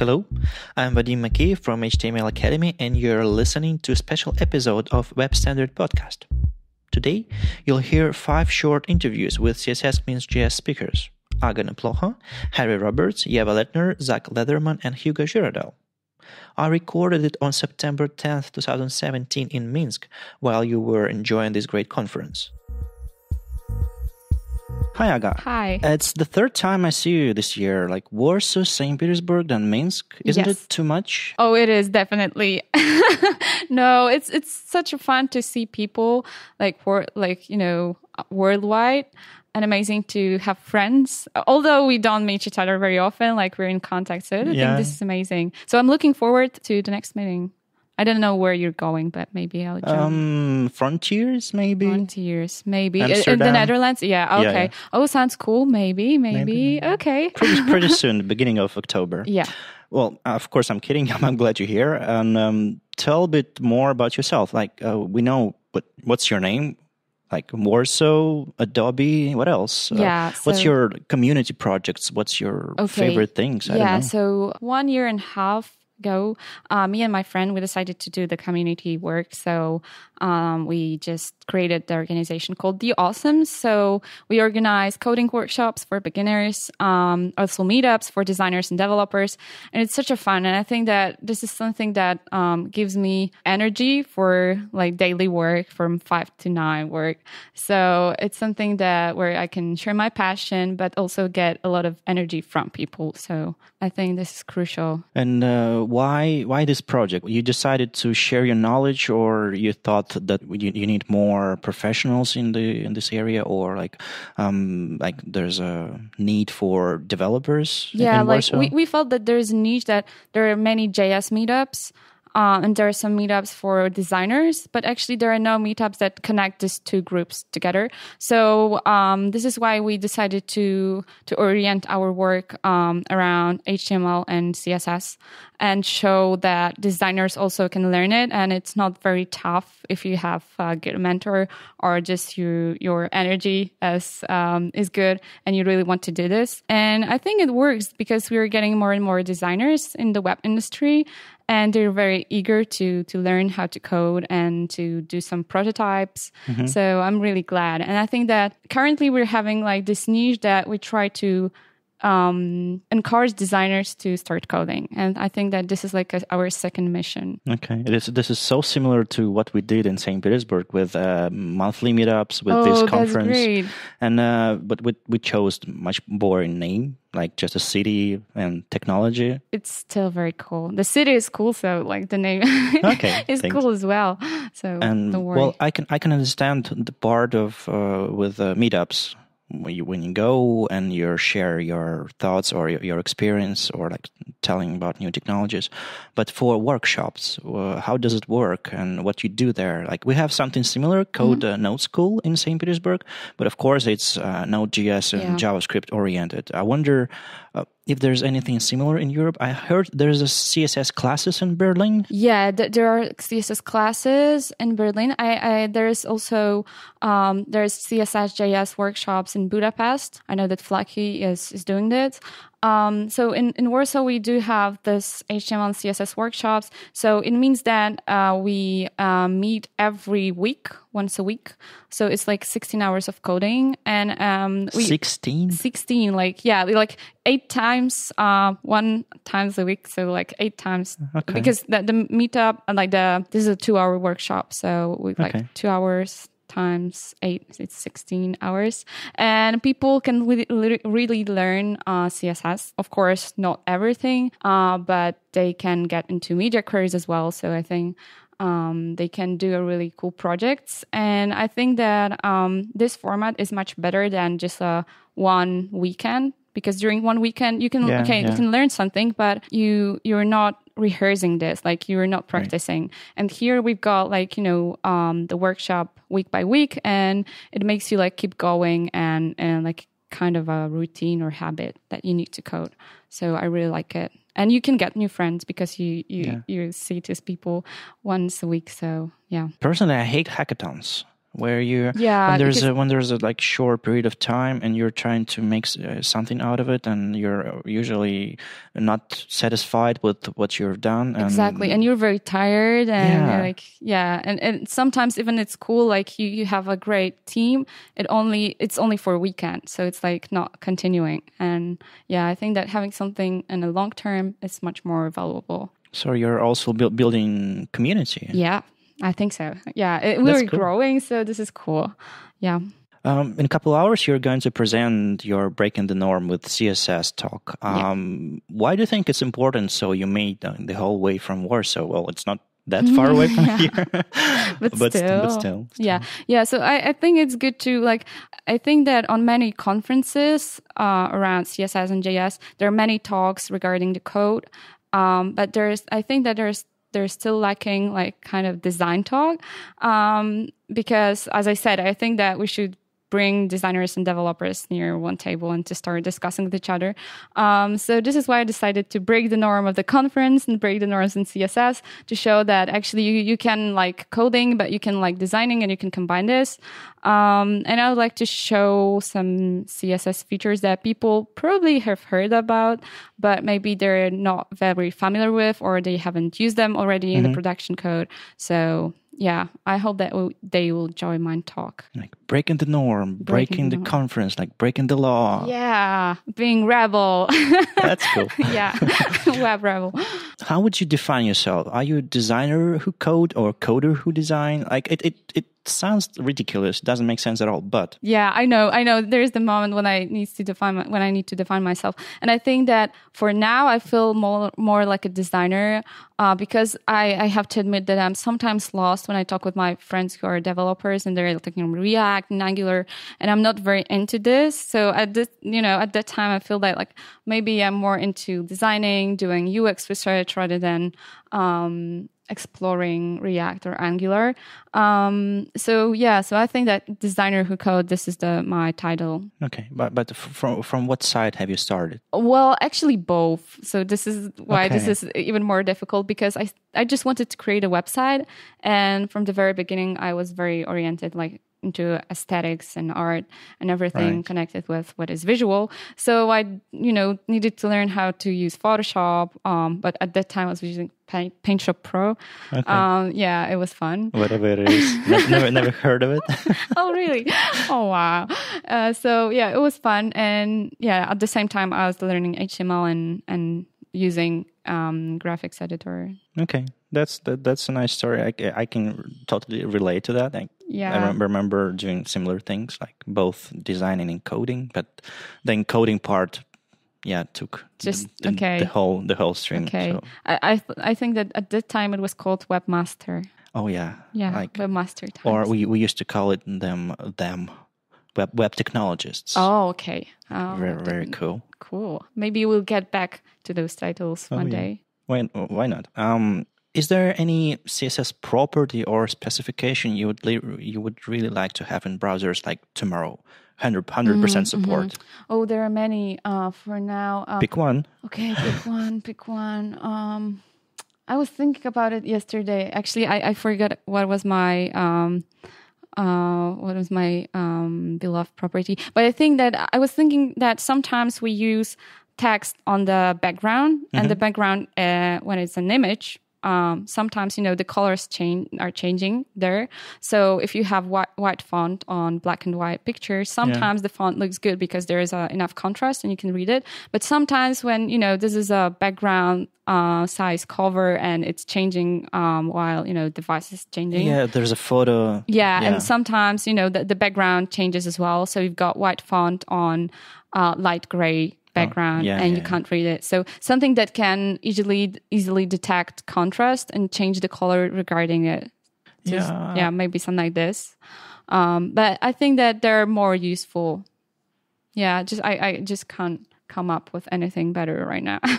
Hello, I'm Vadim Makeev from HTML Academy, and you're listening to a special episode of Web Standard Podcast. Today, you'll hear five short interviews with CSS-Minsk-JS speakers Aga Naplocha, Harry Roberts, Eva Lettner, Zach Leatherman, and Hugo Giraudel. I recorded it on September 10th, 2017 in Minsk while you were enjoying this great conference. Hi, Aga. Hi. It's the third time I see you this year. Like Warsaw, St. Petersburg, then Minsk. Isn't Yes. it too much? Oh, it is definitely. no, it's it's such a fun to see people like wor- like you know worldwide and amazing to have friends. Although we don't meet each other very often, like we're in contact. So I Yeah. think this is amazing. So I'm looking forward to the next meeting. I don't know where you're going, but maybe I'll join. Um, frontiers, maybe. Frontiers, maybe in the Netherlands. Yeah, Yeah, okay. yeah. Oh, sounds cool. Maybe, maybe. Okay. pretty, pretty soon, the beginning of October. Yeah. Well, of course, I'm kidding. I'm glad you're here. And um, tell a bit more about yourself. Like, uh, we know, but what's your name? Like Warsaw, Adobe, what else? Uh, Yeah, what's your community projects? What's your Okay. favorite things? I yeah, don't know. so one year and a half ago, uh, me and my friend we decided to do the community work. So um, we just created the organization called The Awwwesomes. So we organize coding workshops for beginners, um, also meetups for designers and developers, and it's such a fun. And I think that this is something that um, gives me energy for like daily work from five to nine work. So it's something that where I can share my passion, but also get a lot of energy from people. So I think this is crucial. And uh, why why this project? You decided to share your knowledge, or you thought that you, you need more professionals in the in this area, or like um, like there's a need for developers? Yeah, in like Warsaw? we, we felt that there's a niche that there are many JS meetups. Uh, and there are some meetups for designers, but actually there are no meetups that connect these two groups together. So um, this is why we decided to to orient our work um, around HTML and CSS and show that designers also can learn it, and it's not very tough if you have a good mentor or just you your energy as um, is good and you really want to do this. And I think it works because we're getting more and more designers in the web industry and they're very eager to to learn how to code and to do some prototypes. Mm-hmm. So i'm really glad. And i think that currently we're having like this niche that we try to um, encourage designers to start coding. And i think that this is like a, our second mission. Okay, it is, this is so similar to what we did in St. Petersburg with uh, monthly meetups with oh this that's conference, great. And uh, but we, we chose much boring name like just a city and technology. it's still very cool. The city is cool so like the name Okay, is thanks. cool as well. So And well, I can I can understand the part of uh, with uh, meetups when you when you go and you share your thoughts or your, your experience or like telling about new technologies. But for workshops, uh, how does it work and what you do there? Like we have something similar, Code Mm-hmm. uh, Node School in St. Petersburg, but of course it's uh, Node.js and Yeah. JavaScript oriented. I wonder. Uh, if there's anything similar in Europe, I heard there's a CSS classes in Berlin. Yeah, th- there are CSS classes in Berlin. I, I there's also um, there's CSS JS workshops in Budapest. I know that Flaky is is doing that. Um, so in, in Warsaw, we do have this HTML and CSS workshops. So it means that uh, we uh, meet every week, once a week. So it's like 16 hours of coding, and um, we 16? 16 like yeah like eight times uh one times a week so like eight times Okay. because the, the meetup uh, like the this is a two hour workshop so we like two hours times eight it's 16 hours. And people can really, really- learn uh, css of course not everything uh, but they can get into media queries as well. So i think um, they can do a really cool projects. And i think that um, this format is much better than just a one weekend because during one weekend you can Yeah, okay yeah. you can learn something but you you're not rehearsing this like you're not practicing. And here we've got like you know um, the workshop week by week and it makes you like keep going and and like kind of a routine or habit that you need to code. So i really like it. And you can get new friends because you you Yeah. you see these people once a week so yeah. Personally, I hate hackathons. Where you Yeah, when there's a when there's a like short period of time and you're trying to make uh, something out of it and you're usually not satisfied with what you've done and exactly and you're very tired and Yeah. like yeah and, and sometimes even it's cool like you you have a great team it only it's only for a weekend so it's like not continuing and yeah i think that having something in the long term is much more valuable. So you're also build, building community. Yeah i think so. Yeah it, we That's were cool. growing so this is cool. Yeah. Um, in a couple hours, you're going to present your breaking the norm with CSS talk. Um, Why do you think it's important? So you made the, whole way from Warsaw. Well, it's not that far away from here, but, but, st- still, but still, yeah. yeah so I, I think it's good to like i think that on many conferences uh, around css and js there are many talks regarding the code. Um, but there's i think that there's there's still lacking like kind of design talk. Um, because as i said i think that we should bring designers and developers near one table and to start discussing with each other. Um, so this is why I decided to break the norm of the conference and break the norms in CSS to show that actually you, you can like coding, but you can like designing and you can combine this. Um, and I would like to show some CSS features that people probably have heard about, but maybe they're not very familiar with or they haven't used them already in the production code. So yeah, I hope that will, they will join my talk. like breaking the norm, breaking, the the conference, like breaking the law. Yeah, being rebel. That's cool. yeah, web rebel. How would you define yourself? Are you a designer who code or a coder who design? Like it, it, it sounds ridiculous. Doesn't make sense at all. But Yeah, I know. I know. There's the moment when I need to define my, when I need to define myself, and I think that for now I feel more more like a designer uh, because I I have to admit that I'm sometimes lost when I talk with my friends who are developers and they're talking React Angular, and I'm not very into this. So at this, you know, at that time I feel that like maybe I'm more into designing, doing UX research rather than um, exploring React or Angular. Um, so yeah, so I think that designer who code this is the my title. okay, but but from from what side have you started? Well, actually both. So this is why this is even more difficult because I I just wanted to create a website and from the very beginning I was very oriented like into aesthetics and art and everything Right. connected with what is visual. So I, you know, needed to learn how to use Photoshop. Um, but at that time I was using Paint, PaintShop Pro. Um, yeah, it was fun. Whatever it is, never, never never heard of it. oh really oh wow uh, so yeah it was fun and yeah at the same time i was learning html and and using um, graphics editor Okay, that's that, that's a nice story. I, I can totally relate to that. I, Yeah. I remember doing similar things, like both designing and coding, but the encoding part, yeah, took Just- the, the, okay. the whole the whole stream. okay so- I, I th- i think that at that time it was called webmaster oh yeah, yeah like webmaster times. or we we used to call it them them web web technologists. oh okay oh, very very cool. cool maybe we'll get back to those titles one Oh, yeah. day Why why not? Um, is there any CSS property or specification you would you would really like to have in browsers like tomorrow? 100 percent support. oh there are many uh for now um, Pick one. Okay, pick one, pick one. Um, I was thinking about it yesterday. Actually, I, I forgot what was my um, uh, what was my um, beloved property. But I think that I was thinking that sometimes we use text on the background, and the background uh, when it's an image. Um, sometimes you know the colors change are changing there. So if you have white, white font on black and white pictures, sometimes the font looks good because there is uh, enough contrast and you can read it. But sometimes when you know this is a background uh, size cover and it's changing um, while you know the device is changing. Yeah, there's a photo. Yeah, Yeah. and sometimes you know the, the background changes as well. So you've got white font on uh, light gray background, Oh, yeah, and yeah, you can't read it. So something that can easily easily detect contrast and change the color regarding it. Yeah. yeah, maybe something like this. Um, but I think that they're more useful. Yeah, just I, I just can't come up with anything better right now.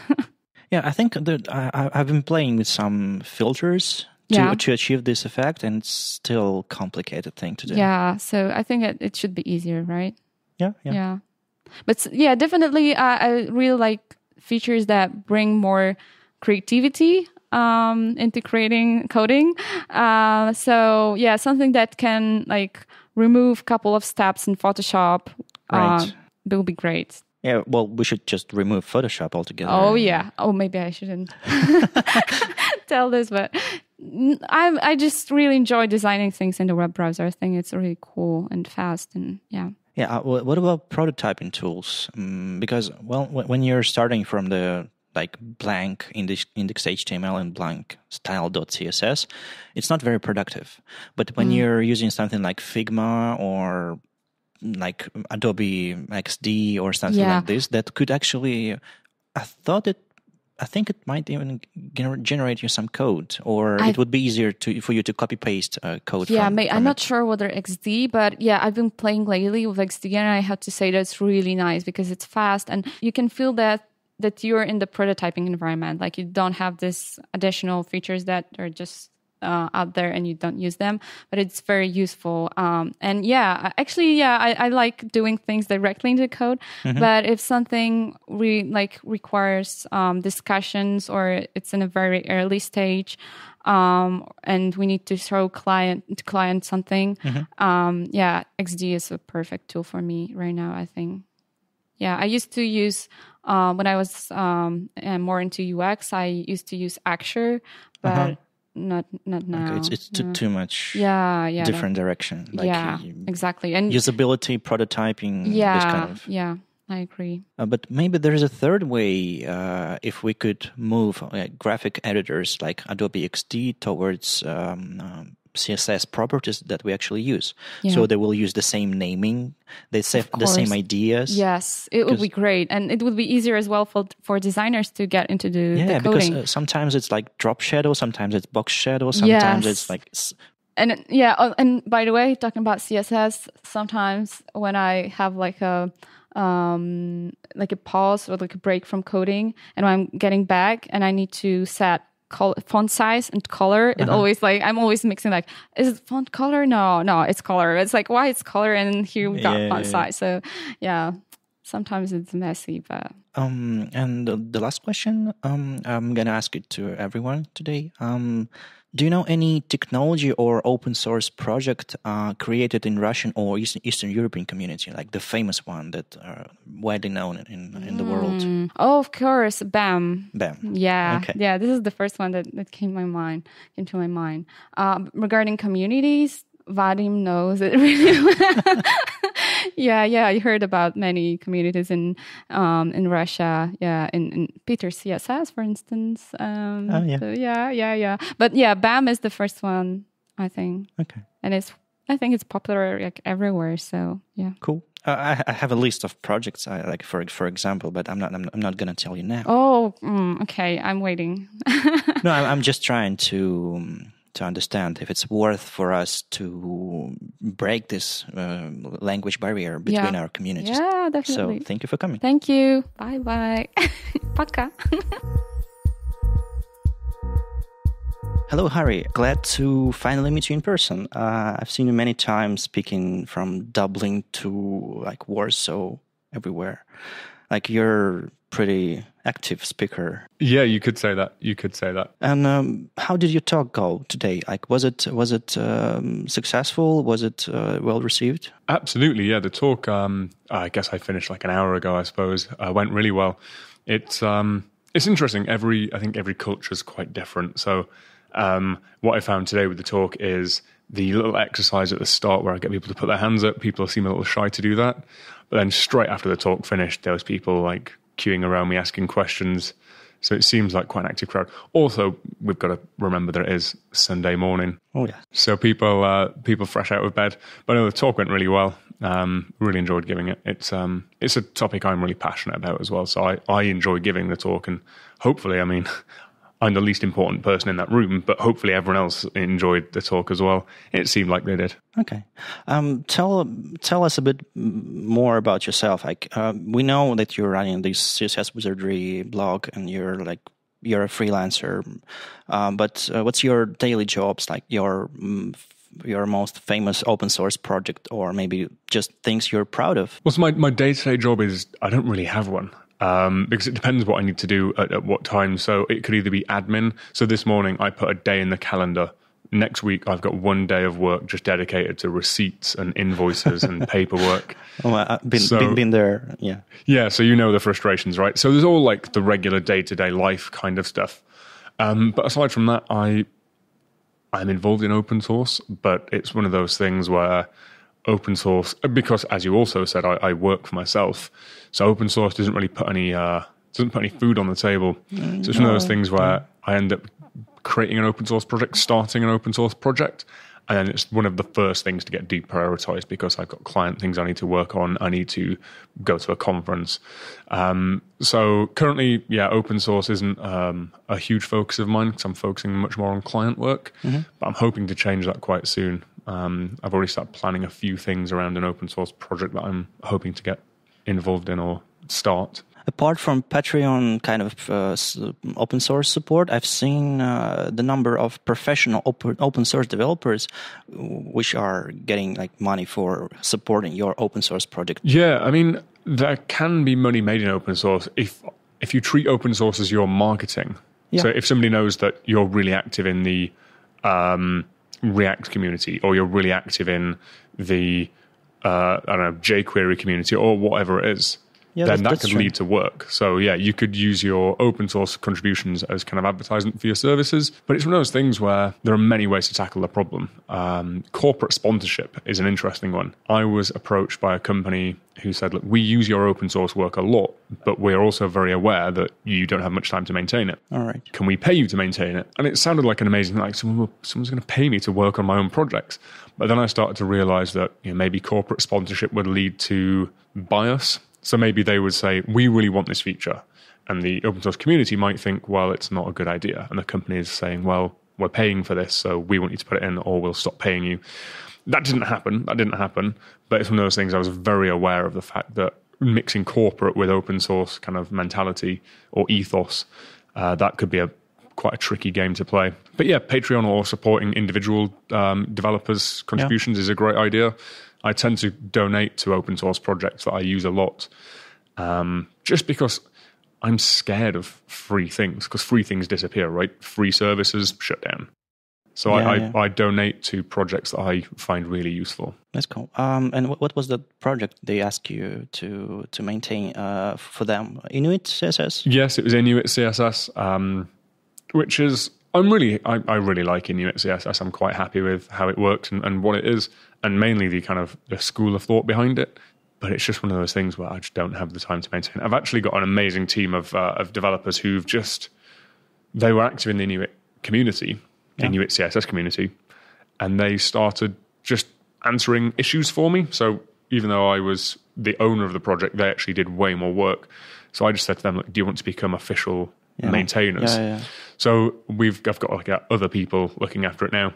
Yeah, I think that I, I- I've been playing with some filters to Yeah. to achieve this effect, and it's still complicated thing to do. yeah, so I think it, it should be easier, right? yeah, yeah. yeah but yeah definitely uh, i really like features that bring more creativity um, into creating coding. Uh, so yeah, something that can like remove a couple of steps in Photoshop. Right. Uh, that would be great. Yeah, well, we should just remove Photoshop altogether. Oh yeah. Oh, maybe I shouldn't tell this, but I I just really enjoy designing things in the web browser. I think it's really cool and fast, and yeah. Yeah. Uh, what about prototyping tools? Um, because well, when you're starting from the like blank index, index HTML and blank style.css, it's not very productive. But when mm. you're using something like Figma or like Adobe XD or something yeah. like this, that could actually, I thought it I think it might even generate you some code, or I, it would be easier to for you to copy paste uh, code. Yeah, from, from I'm it. not sure whether XD, but yeah, I've been playing lately with XD, and I have to say that's really nice because it's fast, and you can feel that that you're in the prototyping environment. Like you don't have this additional features that are just uh, out there and you don't use them, but it's very useful. Um, and yeah, actually, yeah, I, I, like doing things directly into code. Mm-hmm. But if something re- like requires um, discussions or it's in a very early stage, um, and we need to show client to client something, mm-hmm. Um, yeah, XD is a perfect tool for me right now. I think. Yeah, I used to use uh, when I was um, more into UX. I used to use Axure, but uh-huh not not now. Okay, it's it's too, too much. Yeah, yeah. Different direction. Like yeah, exactly. And usability, prototyping. Yeah, kind of. yeah. I agree. Uh, but maybe there is a third way uh, if we could move uh, graphic editors like Adobe XD towards um, um, CSS properties that we actually use. Yeah. So they will use the same naming, they say the same ideas. Yes, it would be great, and it would be easier as well for for designers to get into the yeah. The because uh, sometimes it's like drop shadow, sometimes it's box shadow, sometimes yes. it's like. And yeah, oh, and by the way, talking about CSS, sometimes when I have like a um like a pause or like a break from coding, and I'm getting back, and I need to set col- font size and color. It uh-huh. always like I'm always mixing like is it font color? No, no, it's color. It's like why it's color and here we got yeah, font yeah, size. So yeah, sometimes it's messy, but um. And the, the last question um I'm gonna ask it to everyone today um do you know any technology or open source project uh, created in Russian or Eastern, Eastern, European community, like the famous one that are widely known in, in the world? Mm. Oh, of course, BEM. BEM. Yeah, okay. yeah. This is the first one that, that came my mind, came to my mind. Uh, regarding communities, Vadim knows it really well. yeah, yeah. I heard about many communities in um, in Russia. Yeah, in, in PiterCSS, for instance. Um, oh yeah. So yeah, yeah, yeah. But yeah, BEM is the first one, I think. Okay. And it's I think it's popular like everywhere. So yeah. Cool. Uh, I, I, have a list of projects, I, like for for example, but I'm not I'm, I'm not gonna tell you now. Oh, mm, okay. I'm waiting. no, I'm, I'm just trying to. Um, to understand if it's worth for us to break this uh, language barrier between yeah. our communities. Yeah, definitely. So thank you for coming. Thank you. Bye bye. Пока. Hello, Harry. Glad to finally meet you in person. Uh, I've seen you many times speaking from Dublin to like Warsaw, everywhere. Like you're pretty active speaker. Yeah, you could say that. You could say that. And um, how did your talk go today? Like, was it was it um, successful? Was it uh, well received? Absolutely. Yeah, the talk. Um, I guess I finished like an hour ago. I suppose uh, went really well. It's um, it's interesting. Every I think every culture is quite different. So um, what I found today with the talk is the little exercise at the start where I get people to put their hands up. People seem a little shy to do that. But then straight after the talk finished, there was people like queuing around me asking questions. So it seems like quite an active crowd. Also, we've got to remember that it is Sunday morning. Oh yeah. So people uh, people fresh out of bed. But no, the talk went really well. Um, really enjoyed giving it. It's um, it's a topic I'm really passionate about as well. So I, I enjoy giving the talk, and hopefully, I mean, I'm the least important person in that room, but hopefully everyone else enjoyed the talk as well. It seemed like they did. Okay, um, tell tell us a bit more about yourself. Like uh, we know that you're running this CSS Wizardry blog, and you're like you're a freelancer. Um, but uh, what's your daily jobs? Like your mm, your most famous open source project, or maybe just things you're proud of? Well, so my my day to day job is I don't really have one. Um, because it depends what I need to do at, at what time. So it could either be admin. So this morning I put a day in the calendar next week I've got one day of work just dedicated to receipts and invoices and paperwork. Oh, I've been, so, been, been there. Yeah. Yeah. So you know the frustrations, right? So there's all like the regular day to day life kind of stuff. Um, but aside from that, I I'm involved in open source, but it's one of those things where open source because as you also said, I, I work for myself. So open source doesn't really put any uh, doesn't put any food on the table. So it's one of those things where I end up creating an open source project, starting an open source project. And then it's one of the first things to get deprioritized because I've got client things I need to work on. I need to go to a conference. Um, so currently, yeah, open source isn't um, a huge focus of mine because I'm focusing much more on client work. Mm-hmm. But I'm hoping to change that quite soon. Um, I've already started planning a few things around an open source project that I'm hoping to get involved in or start apart from Patreon kind of uh, open source support, I've seen uh, the number of professional open, open source developers which are getting like money for supporting your open source project. Yeah, I mean there can be money made in open source if if you treat open source as your marketing. Yeah. So if somebody knows that you're really active in the um, React community or you're really active in the uh, I don't know jQuery community or whatever it is, yeah, then that could true. lead to work. So yeah, you could use your open source contributions as kind of advertisement for your services. But it's one of those things where there are many ways to tackle the problem. Um, corporate sponsorship is an interesting one. I was approached by a company who said, "Look, we use your open source work a lot, but we're also very aware that you don't have much time to maintain it. All right, can we pay you to maintain it?" And it sounded like an amazing like someone someone's going to pay me to work on my own projects. But then I started to realize that you know, maybe corporate sponsorship would lead to bias so maybe they would say, we really want this feature. And the open source community might think, well, it's not a good idea. And the company is saying, well, we're paying for this, so we want you to put it in, or we'll stop paying you. That didn't happen. That didn't happen. But it's one of those things I was very aware of the fact that mixing corporate with open source kind of mentality or ethos, uh, that could be a quite a tricky game to play. But yeah, Patreon or supporting individual um, developers' contributions yeah. is a great idea. I tend to donate to open source projects that I use a lot, um, just because I'm scared of free things because free things disappear, right? Free services shut down. So yeah, I, yeah. I, I, donate to projects that I find really useful. That's cool. Um, and what, what was the project they asked you to to maintain uh, for them? Inuit CSS. Yes, it was Inuit CSS, um, which is I'm really, I, I, really like Inuit CSS. I'm quite happy with how it works and, and, what it is, and mainly the kind of the school of thought behind it. But it's just one of those things where I just don't have the time to maintain. I've actually got an amazing team of uh, of developers who've just they were active in the Inuit community, yeah. Inuit CSS community, and they started just answering issues for me. So even though I was the owner of the project, they actually did way more work. So I just said to them, like, "Do you want to become official yeah. maintainers. Yeah, yeah. So we've I've got like other people looking after it now.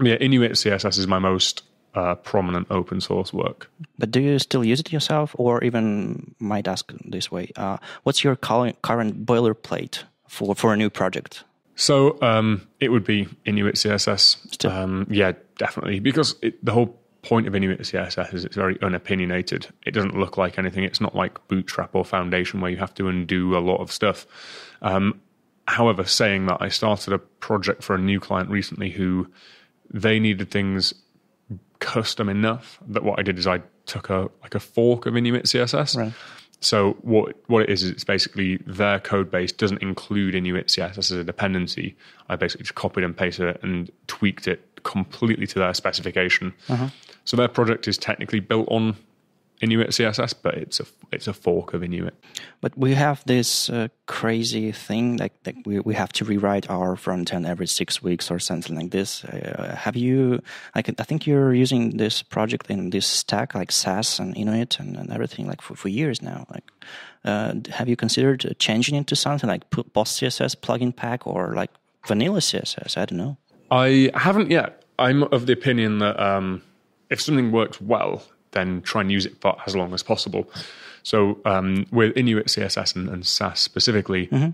Yeah, Inuit CSS is my most uh, prominent open source work. But do you still use it yourself, or even might ask this way? Uh, what's your current boilerplate for for a new project? So um, it would be Inuit CSS. Um, yeah, definitely, because it, the whole point of Inuit CSS is it's very unopinionated. It doesn't look like anything. It's not like Bootstrap or Foundation where you have to undo a lot of stuff. Um, however, saying that, I started a project for a new client recently who they needed things custom enough that what I did is I took a like a fork of Inuit CSS. Right. So what what it is is it's basically their code base doesn't include Inuit CSS as a dependency. I basically just copied and pasted it and tweaked it completely to their specification. Uh-huh. So their project is technically built on Inuit CSS, but it's a it's a fork of Inuit. But we have this uh, crazy thing like, like we we have to rewrite our front end every six weeks or something like this. Uh, have you? Like I think you're using this project in this stack like Sass and Inuit and, and everything like for, for years now. Like, uh, have you considered changing it to something like Post CSS plugin pack or like vanilla CSS? I don't know. I haven't yet. I'm of the opinion that um, if something works well, then try and use it for as long as possible. So um, with Inuit CSS and, and Sass specifically, mm-hmm.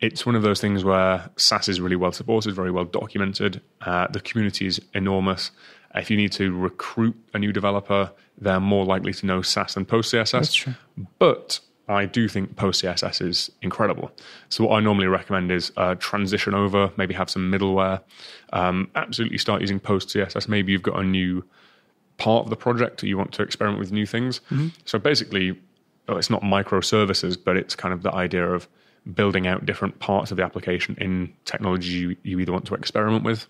it's one of those things where Sass is really well supported, very well documented. Uh, the community is enormous. If you need to recruit a new developer, they're more likely to know Sass than Post CSS. But I do think post CSS is incredible. So what I normally recommend is uh, transition over, maybe have some middleware, um, absolutely start using post CSS. Maybe you've got a new part of the project or you want to experiment with new things. Mm-hmm. So basically, well, it's not microservices, but it's kind of the idea of building out different parts of the application in technology you, you either want to experiment with.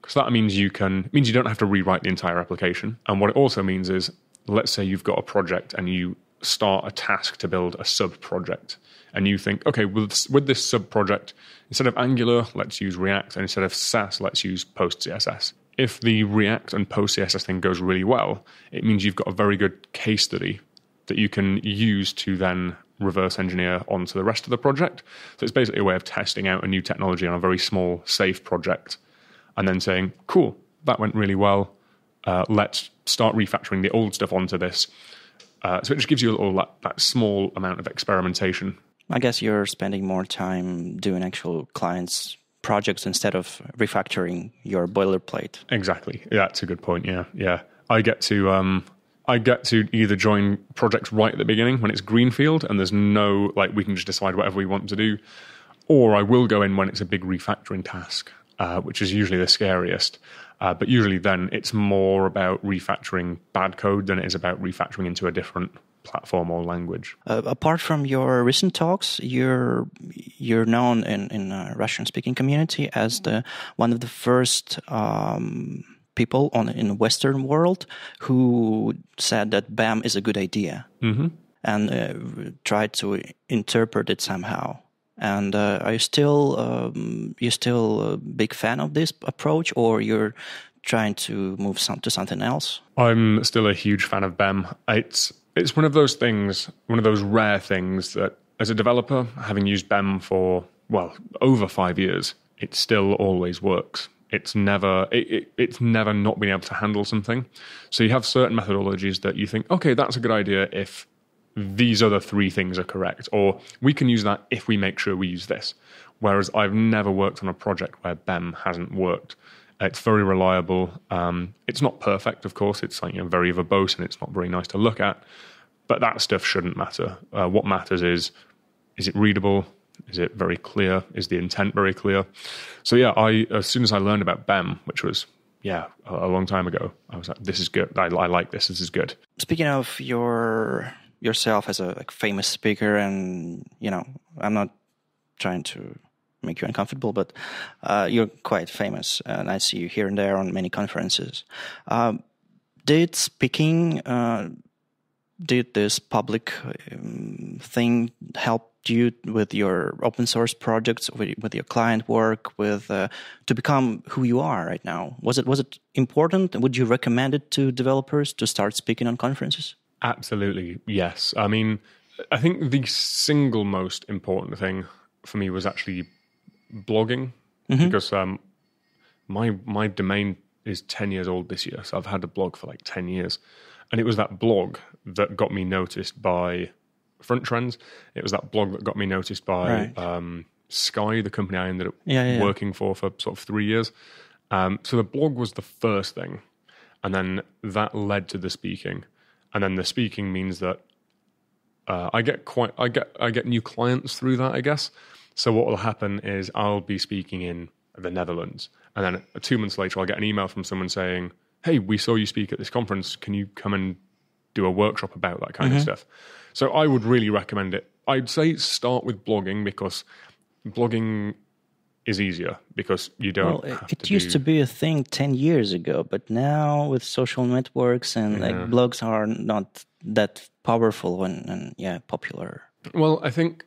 Because that means you can means you don't have to rewrite the entire application. And what it also means is, let's say you've got a project and you start a task to build a sub project, and you think, okay, with with this sub project, instead of Angular, let's use React, and instead of Sass, let's use Post CSS. If the React and Post CSS thing goes really well, it means you've got a very good case study that you can use to then reverse engineer onto the rest of the project. So it's basically a way of testing out a new technology on a very small, safe project and then saying, cool, that went really well. Uh, let's start refactoring the old stuff onto this. Uh, so it just gives you a little that, that small amount of experimentation. I guess you're spending more time doing actual clients projects instead of refactoring your boilerplate. Exactly. Yeah, that's a good point. Yeah, yeah. I get to um, I get to either join projects right at the beginning when it's greenfield and there's no like we can just decide whatever we want to do, or I will go in when it's a big refactoring task, uh, which is usually the scariest. Uh, but usually then it's more about refactoring bad code than it is about refactoring into a different platform or language. Uh, apart from your recent talks, you're you're known in in a Russian speaking community as the one of the first. Um, people on in the Western world who said that BEM is a good idea mm-hmm. and uh, tried to interpret it somehow. And uh, are you still um, you still a big fan of this approach, or you're trying to move some, to something else? I'm still a huge fan of BEM. It's it's one of those things, one of those rare things that, as a developer, having used BEM for well over five years, it still always works. It's never it, it, it's never not been able to handle something. So you have certain methodologies that you think, okay, that's a good idea if these other three things are correct, or we can use that if we make sure we use this. Whereas I've never worked on a project where BEM hasn't worked. It's very reliable. Um, it's not perfect, of course. It's like you know, very verbose and it's not very nice to look at. But that stuff shouldn't matter. Uh, what matters is is it readable? Is it very clear? Is the intent very clear? So yeah, I as soon as I learned about BEM, which was yeah a, a long time ago, I was like, this is good. I, I, like this. This is good. Speaking of your yourself as a like, famous speaker, and you know, I'm not trying to make you uncomfortable, but uh, you're quite famous, and I see you here and there on many conferences. Um, did speaking, uh, did this public um, thing help you with your open source projects, with, with your client work, with uh, to become who you are right now? Was it was it important? Would you recommend it to developers to start speaking on conferences? Absolutely, yes. I mean, I think the single most important thing for me was actually blogging mm-hmm. because um, my my domain is ten years old this year, so I've had a blog for like ten years, and it was that blog that got me noticed by Front Trends. It was that blog that got me noticed by right. um, Sky, the company I ended up yeah, yeah, working for for sort of three years. Um, so the blog was the first thing, and then that led to the speaking, and then the speaking means that uh, I get quite I get I get new clients through that, I guess. So what will happen is I'll be speaking in the Netherlands, and then two months later I'll get an email from someone saying, "Hey, we saw you speak at this conference. Can you come and do a workshop about that kind mm-hmm. of stuff?" So I would really recommend it. I'd say start with blogging because blogging is easier because you don't. Well, it, to used do... to be a thing ten years ago, but now with social networks and yeah. like blogs are not that powerful and, and yeah popular. Well, I think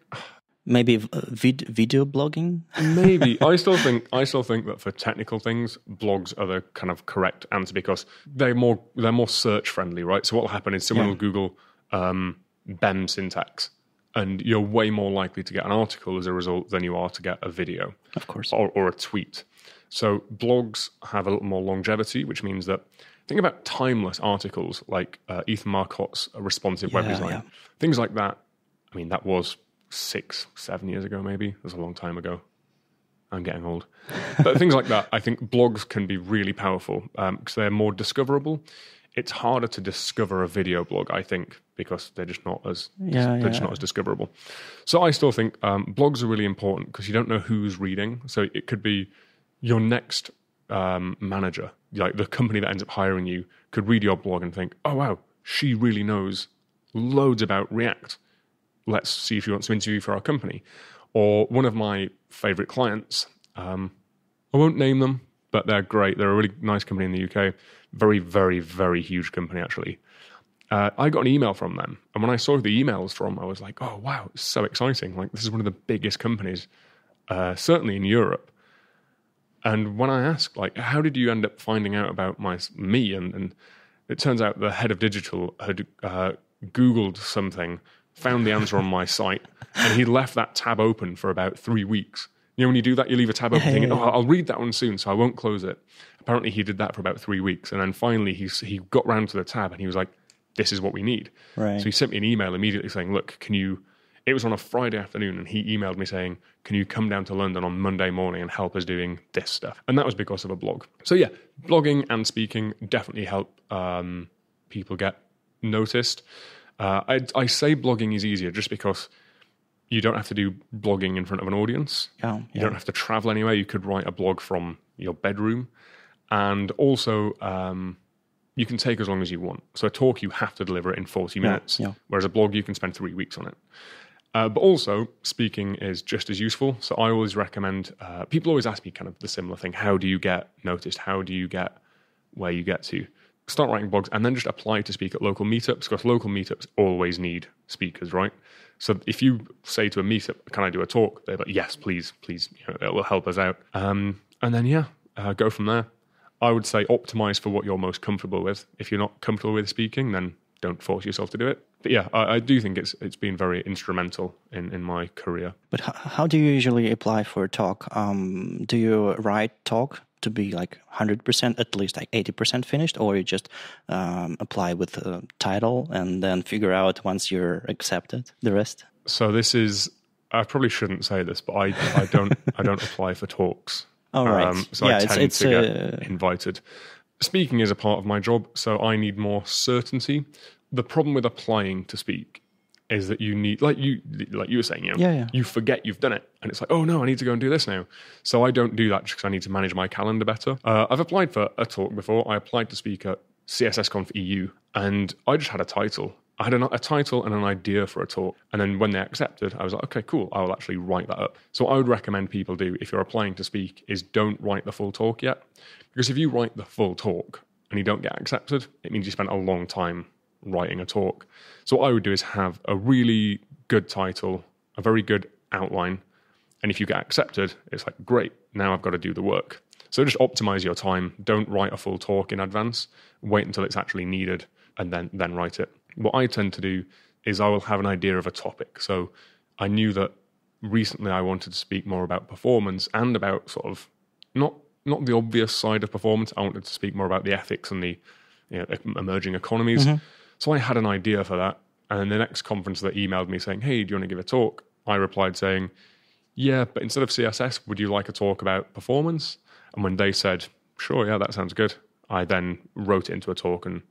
maybe vid- video blogging. maybe I still think I still think that for technical things, blogs are the kind of correct answer because they're more they're more search friendly, right? So what will happen is someone yeah. will Google. Um, BEM syntax, and you're way more likely to get an article as a result than you are to get a video, of course, or, or a tweet. So blogs have a little more longevity, which means that think about timeless articles like uh, Ethan Marcotte's responsive yeah, web design, yeah. things like that. I mean, that was six, seven years ago, maybe. It was a long time ago. I'm getting old. But things like that, I think blogs can be really powerful because um, they're more discoverable it's harder to discover a video blog, I think, because they're just not as Yeah, they're just not as discoverable. So I still think um, blogs are really important because you don't know who's reading. So it could be your next um, manager, like the company that ends up hiring you, could read your blog and think, "Oh wow, she really knows loads about React. Let's see if she wants to interview for our company." Or one of my favorite clients, um, I won't name them, but they're great. They're a really nice company in the UK. Very, very, very huge company, actually. Uh, I got an email from them. And when I saw the emails from, I was like, oh, wow, it's so exciting. Like, this is one of the biggest companies, uh, certainly in Europe. And when I asked, like, how did you end up finding out about my me? And, and it turns out the head of digital had uh, Googled something, found the answer on my site, and he left that tab open for about three weeks. You know, when you do that, you leave a tab open Yeah, thinking, yeah, oh, I'll read that one soon, so I won't close it. Apparently, he did that for about three weeks. And then finally, he, he got round to the tab and he was like, this is what we need. Right. So he sent me an email immediately saying, look, can you, it was on a Friday afternoon and he emailed me saying, can you come down to London on Monday morning and help us doing this stuff? And that was because of a blog. So yeah, blogging and speaking definitely help um, people get noticed. Uh, I, I say blogging is easier just because you don't have to do blogging in front of an audience. Yeah, You don't have to travel anywhere. You could write a blog from your bedroom. And also, um, you can take as long as you want. So a talk, you have to deliver it in 40 minutes, yeah. whereas a blog, you can spend three weeks on it. Uh, but also, speaking is just as useful. So I always recommend, uh, people always ask me kind of the similar thing how do you get noticed? How do you get where you get to? Start writing blogs and then just apply to speak at local meetups because local meetups always need speakers, right? So if you say to a meetup, "Can I do a talk?" They're like, "Yes, please, please. You know, it will help us out." Um, and then yeah, uh, go from there. I would say optimize for what you're most comfortable with. If you're not comfortable with speaking, then don't force yourself to do it. But yeah, I, I do think it's it's been very instrumental in, in my career. But h- how do you usually apply for a talk? Um, do you write talk to be like 100%, at least like 80% finished, or you just um, apply with a title and then figure out once you're accepted the rest? So this is I probably shouldn't say this, but I I don't I don't apply for talks. All right. Um, so Yeah, I it's- tend it's, to uh, get invited. Speaking is a part of my job, so I need more certainty. The problem with applying to speak is that you need, like you, like you were saying, you know, Yeah, yeah. you forget you've done it, and it's like, oh no, I need to go and do this now. So I don't do that just because I need to manage my calendar better. Uh, I've applied for a talk before. I applied to speak at CSS Conf EU, and I just had a title. I had an, a title and an idea for a talk, and then when they accepted, I was like, okay, cool. I will actually write that up. So what I would recommend people do if you're applying to speak is don't write the full talk yet, because if you write the full talk and you don't get accepted, it means you spent a long time writing a talk. So what I would do is have a really good title, a very good outline, and if you get accepted, it's like great. Now I've got to do the work. So just optimize your time. Don't write a full talk in advance. Wait until it's actually needed, and then then write it. What I tend to do is I will have an idea of a topic. So I knew that recently I wanted to speak more about performance and about sort of not not the obvious side of performance. I wanted to speak more about the ethics and the you know, emerging economies. Mm-hmm. So I had an idea for that. And the next conference they emailed me saying, "Hey, do you want to give a talk?" I replied saying, "Yeah, but instead of CSS, would you like a talk about performance?" And when they said, "Sure, yeah, that sounds good," I then wrote it into a talk and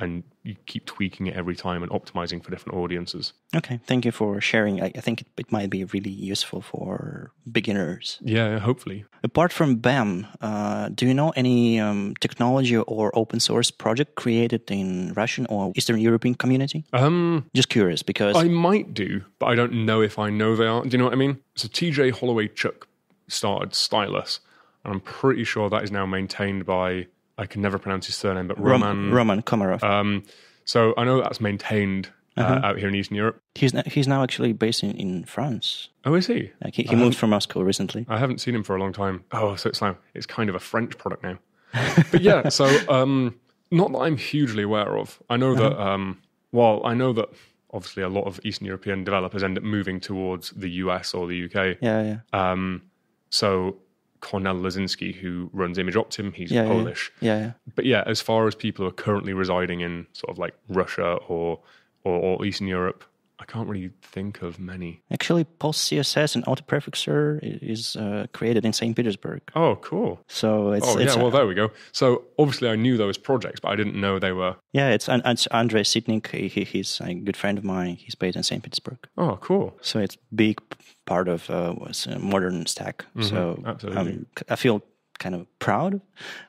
and you keep tweaking it every time and optimizing for different audiences. Okay, thank you for sharing. I, I think it, it might be really useful for beginners. Yeah, hopefully. Apart from BEM, uh, do you know any um, technology or open source project created in Russian or Eastern European community? Um, Just curious because I might do, but I don't know if I know they are. Do you know what I mean? So TJ Holowaychuk started Stylus, and I'm pretty sure that is now maintained by I can never pronounce his surname, but Rom- Roman. Roman Komarov. Um, so I know that's maintained uh, Uh-huh. out here in Eastern Europe. he's n- he's now actually based in, in France. Oh, is he? Like he, he moved from Moscow recently. I haven't seen him for a long time. Oh, so it's now it's kind of a French product now. but yeah, so um, not that I'm hugely aware of. I know that um, well, I know that obviously a lot of Eastern European developers end up moving towards the US or the UK. Yeah, yeah, Um, so Kornel Lesiński, who runs Image Optim, he's yeah, yeah, Polish. yeah, yeah. But yeah, as far as people who are currently residing in sort of like Russia or or, or Eastern Europe, I can't really think of many. Actually, Post CSS and Auto Prefixer is uh, created in St. Petersburg. Oh, cool. So it's Oh, it's yeah. Well, there we go. So obviously, I knew those projects, but I didn't know they were. yeah, it's, it's Andrei Sitnik. He, he, he's a good friend of mine. He's based in St. Petersburg. Oh, cool. So it's big part of uh, was a modern stack. so Mm-hmm. absolutely. um, I feel kind of proud,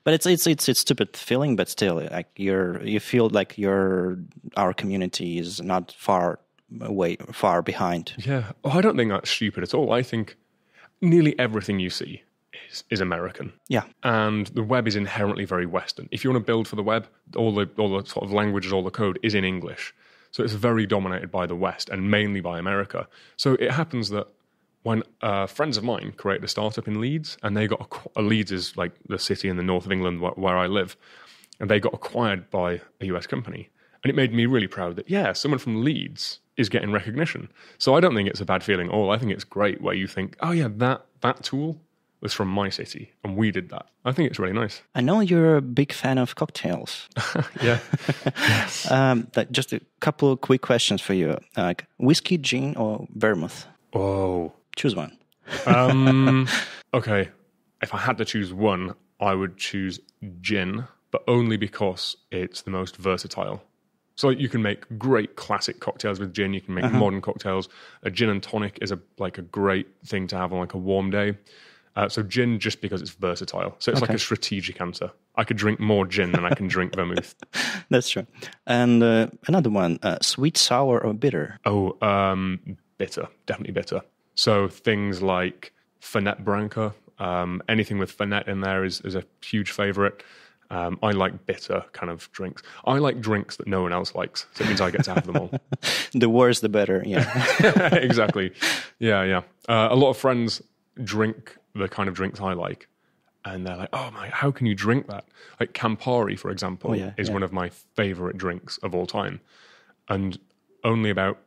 but it's it's it's it's stupid feeling, but still, like you're you feel like your our community is not far away, far behind. Yeah. Oh, I don't think that's stupid at all. I think nearly everything you see is, is American. Yeah, and the web is inherently very Western. If you want to build for the web, all the all the sort of languages, all the code is in English. So it's very dominated by the West and mainly by America. So it happens that when uh, friends of mine created a startup in Leeds, and they got acqu- uh, Leeds is like the city in the north of England where, where I live, and they got acquired by a US company, and it made me really proud that yeah, someone from Leeds is getting recognition. So I don't think it's a bad feeling at all. I think it's great where you think, oh yeah, that that tool was from my city, and we did that. I think it's really nice. I know you're a big fan of cocktails. Yeah. um, that, just a couple of quick questions for you: like whiskey, gin, or vermouth? oh. Choose one. Um, okay. If I had to choose one, I would choose gin, but only because it's the most versatile. So you can make great classic cocktails with gin. You can make modern cocktails. A gin and tonic is a like a great thing to have on like a warm day. Uh, so gin, just because it's versatile. So it's like a strategic answer. I could drink more gin than I can drink vermouth. That's true. And uh, another one: uh, sweet, sour, or bitter? Oh, um, bitter, definitely bitter. So things like Fernet Branca, um, anything with Fernet in there is, is a huge favorite. Um, I like bitter kind of drinks. I like drinks that no one else likes. So it means I get to have them all. The worse, the better. Yeah. exactly. Yeah, yeah. Uh, a lot of friends drink the kind of drinks I like. And they're like, oh my, how can you drink that? Like Campari, for example, Oh, yeah, is yeah. one of my favorite drinks of all time. And only about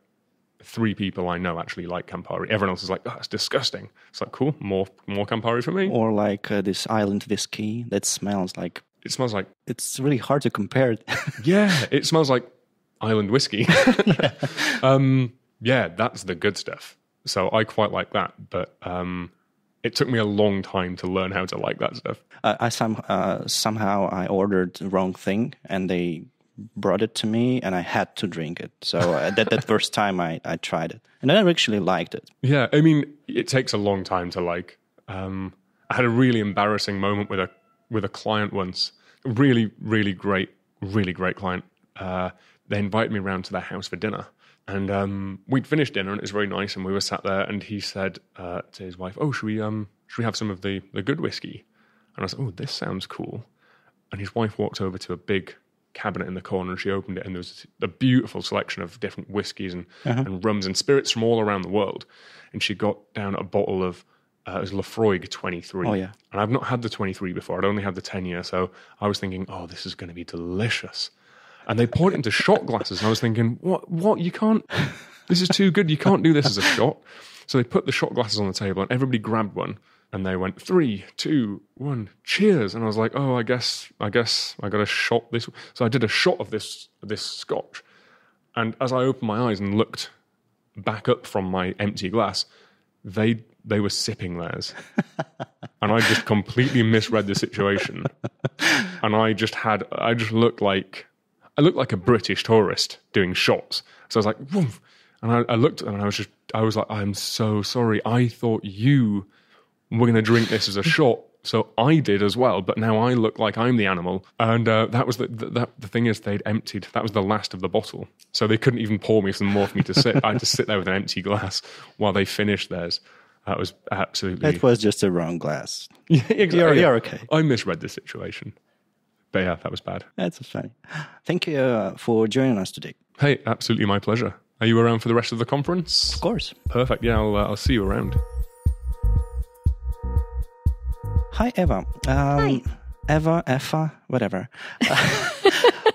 three people I know actually like Campari. Everyone else is like, oh, that's disgusting. It's like, cool, more more Campari for me. or like uh, this island whiskey that smells like It smells like, it's really hard to compare it. yeah, it smells like island whiskey. um, yeah, that's the good stuff. So I quite like that. But um, it took me a long time to learn how to like that stuff. I, I some uh, somehow I ordered the wrong thing and they brought it to me and I had to drink it. So uh, that that first time I, I tried it and I actually liked it. Yeah, I mean, it takes a long time to like. Um, I had a really embarrassing moment with a with a client once. Really, really great, really great client. Uh, they invited me around to their house for dinner, and um, we'd finished dinner, and it was very nice. And we were sat there, and he said uh, to his wife, "Oh, should we um, should we have some of the the good whiskey?" And I was like, "Oh, this sounds cool." And his wife walked over to a big cabinet in the corner and she opened it and there was a beautiful selection of different whiskies and, and rums and spirits from all around the world. And she got down a bottle of uh, it was Laphroaig 23. Oh, yeah. And I've not had the 23 before. I'd only had the 10 year. So I was thinking, oh, this is going to be delicious. And they poured it into shot glasses. And I was thinking, what? What? You can't. This is too good. You can't do this as a shot. So they put the shot glasses on the table and everybody grabbed one. And they went three, two, one, cheers. And I was like, oh, I guess, I guess I got a shot this. So I did a shot of this this scotch. And as I opened my eyes and looked back up from my empty glass, they they were sipping theirs, and I just completely misread the situation. And I just had I just looked like I looked like a British tourist doing shots. So I was like, Woof. and I, I looked and I was just I was like, I'm so sorry. I thought you were going to drink this as a shot. So I did as well, but now I look like I'm the animal. And uh, that was the, the, that, the thing is they'd emptied. That was the last of the bottle, so they couldn't even pour me some more for me to sit. I had to sit there with an empty glass while they finished theirs. That was absolutely. It was just a wrong glass. Yeah, exactly. You're- you're okay. I misread the situation, but yeah, that was bad. That's funny. Thank you uh, for joining us today. Hey, absolutely my pleasure. Are you around for the rest of the conference? Of course. Perfect. Yeah, I'll, uh, I'll see you around. Hi, Eva. Um, Eva, Eva, whatever.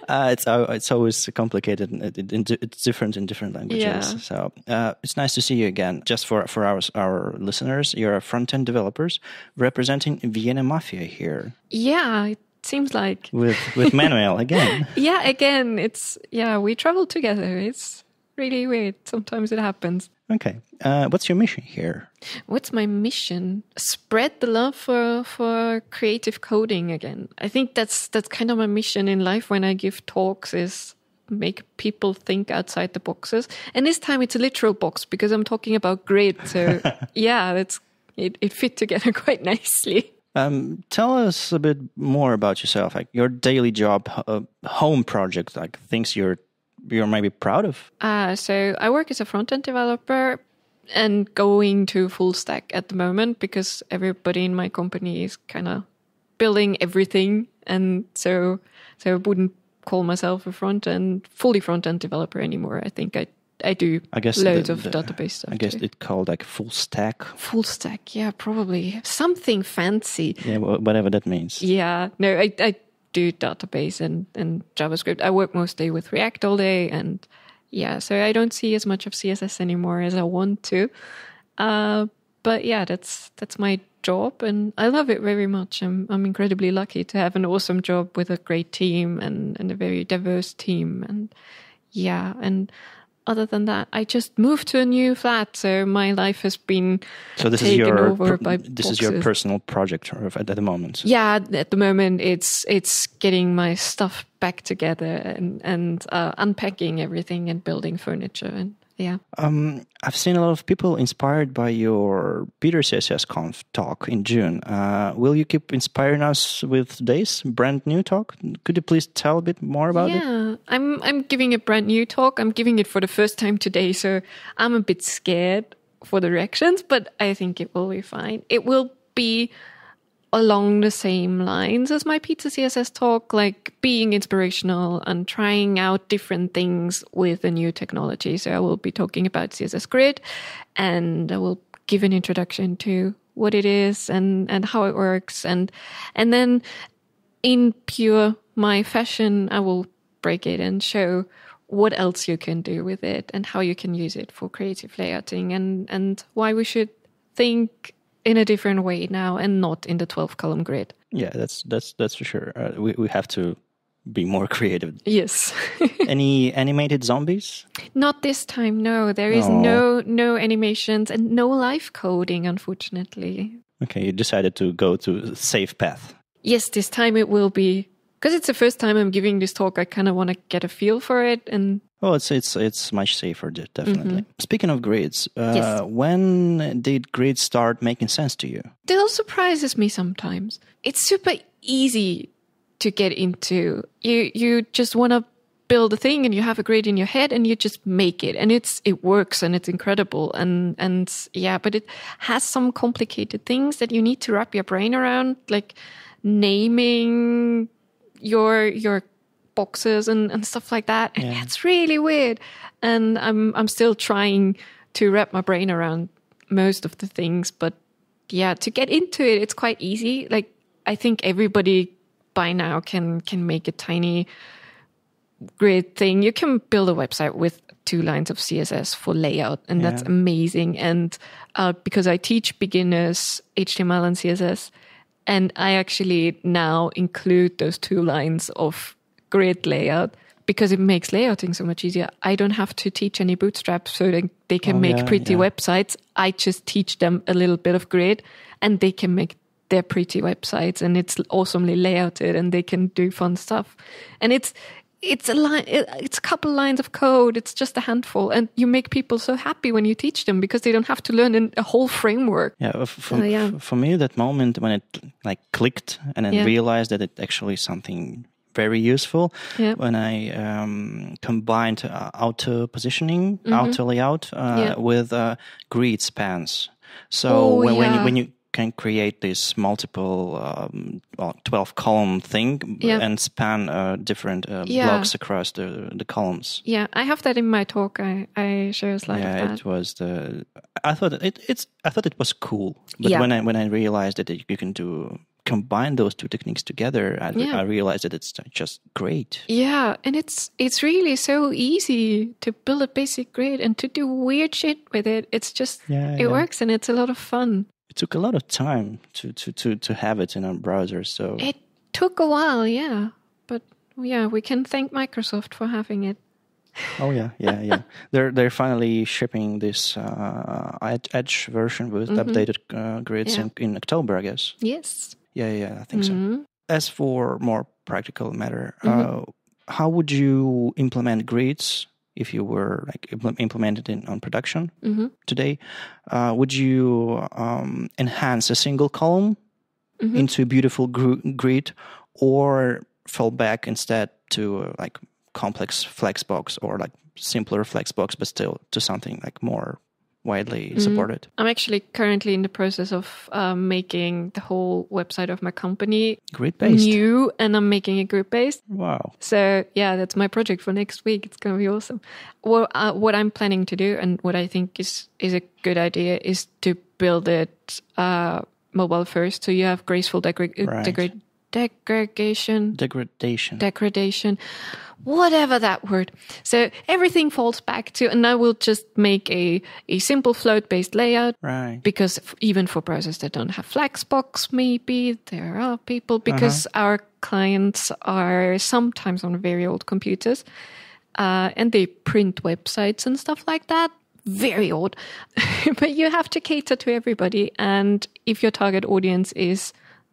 uh, it's uh, it's always complicated. It, it, it's different in different languages. Yeah. So uh, it's nice to see you again. Just for for our our listeners, you're a front end developers representing Vienna Mafia here Yeah, it seems like. with with Manuel again. Yeah, again, it's yeah, we travel together. It's really weird. Sometimes it happens. Okay. Uh, what's your mission here? What's my mission? Spread the love for for creative coding again. I think that's that's kind of my mission in life when I give talks is make people think outside the boxes. And this time it's a literal box because I'm talking about grid. So yeah, it's it, it fit together quite nicely. Um, tell us a bit more about yourself, like your daily job, uh, home project, like things you're you're maybe proud of. Uh, so I work as a front end developer and going to full stack at the moment because everybody in my company is kind of building everything, and so so I wouldn't call myself a front end fully front end developer anymore. I think I I do I guess loads the- of the- database stuff. I guess too. it's called like full stack. full stack, yeah, probably something fancy. Yeah, whatever that means. Yeah, no, I, I do database and, and JavaScript. I work mostly with React all day, and yeah, so I don't see as much of CSS anymore as I want to. Uh, but yeah, that's that's my job, and I love it very much. I'm I'm incredibly lucky to have an awesome job with a great team and, and a very diverse team, and yeah, and other than that, I just moved to a new flat, so my life has been So this is taken your over by this is your personal project at, at the moment. yeah at the moment it's it's getting my stuff back together and and uh, unpacking everything and building furniture and yeah Um, I've seen a lot of people inspired by your PiterCSS Conf talk in June. Uh, will you keep inspiring us with today's brand new talk? Could you please tell a bit more about it? yeah i'm i'm giving a brand new talk i'm giving it for the first time today so i'm a bit scared for the reactions but i think it will be fine it will be along the same lines as my PiterCSS talk like being inspirational and trying out different things with the new technology. So i will be talking about css grid and i will give an introduction to what it is and and how it works. And and then in pure my fashion, I will break it and show what else you can do with it and how you can use it for creative layouting and, and why we should think in a different way now and not in the 12 column grid. Yeah, that's that's that's for sure. Uh, we we have to be more creative. Yes. Any animated zombies? not this time, no. There is Aw. no no animations and no live coding, unfortunately. Okay, you decided to go to safe path. Yes, this time it will be because it's the first time I'm giving this talk. I kind of want to get a feel for it and Oh, it's it's it's much safer, de- definitely. Speaking of grids, uh. Yes. when did grids start making sense to you? still surprises me sometimes. It's super easy to get into. You you just want to build a thing and you have a grid in your head and you just make it and it's it works and it's incredible and and yeah, but it has some complicated things that you need to wrap your brain around like naming your your boxes and, and stuff like that. And Yeah. it's really weird. And I'm I'm still trying to wrap my brain around most of the things, but yeah, to get into it, it's quite easy. Like I think everybody by now can can make a tiny grid thing. You can build a website with two lines of CSS for layout, and that's amazing. And uh, because I teach beginners HTML and CSS, and I actually now include those two lines of grid layout because it makes layouting so much easier. I don't have to teach any Bootstrap so that they can Oh, make yeah, pretty yeah. websites. I just teach them a little bit of grid, and they can make their pretty websites, and it's awesomely layouted, and they can do fun stuff. And it's it's a line, it- it's a couple lines of code. It's just a handful, and you make people so happy when you teach them because they don't have to learn a whole framework. Yeah, for, Oh, yeah. for me, that moment when it like clicked and I Yeah. realized that it actually is something very useful Yeah. when I um, combined uh, auto positioning, auto layout uh, Mm-hmm. Yeah. with uh, grid spans. So Oh, when, when, you, when you can create this multiple um, well, 12 column thing Yeah. and span uh, different uh, Yeah. blocks across the, the columns. Yeah, I have that in my talk. I, I share a slide yeah, it was the. I thought it, it's. I thought it was cool, but Yeah. when I when I realized that you can do combine those two techniques together, I, Yeah. I realized that it's just great. Yeah, and it's it's really so easy to build a basic grid and to do weird shit with it. It's just Yeah, it yeah. works and it's a lot of fun. It took a lot of time to to to to have it in our browser. So It took a while, yeah, but yeah, we can thank Microsoft for having it. Oh yeah, yeah, yeah. they're they're finally shipping this uh, Ed- Edge version with updated uh, grids. Yeah. in, in October, I guess. Yes. Yeah, yeah, I think so. Mhm. As for more practical matter, Mm-hmm. uh, how would you implement grids if you were like impl- implemented in on production Mhm. today? Uh, would you um, enhance a single column Mhm. into a beautiful gr- grid, or fall back instead to uh, like complex flexbox or like simpler flexbox, but still to something like more widely Mm-hmm. supported? I'm actually currently in the process of um, making the whole website of my company Grid based. new, and I'm making it grid based. Wow. So yeah, that's my project for next week. It's gonna be awesome. What uh, what I'm planning to do, and what I think is is a good idea, is to build it uh, mobile first. So you have graceful degra- uh, Right. degra- degradation, Degradation. degradation, whatever that word. So everything falls back to, and I will just make a a simple float based layout right. because f- even for browsers that don't have Flexbox, maybe there are people because our clients are sometimes on very old computers uh, and they print websites and stuff like that. Very old, but you have to cater to everybody. And if your target audience is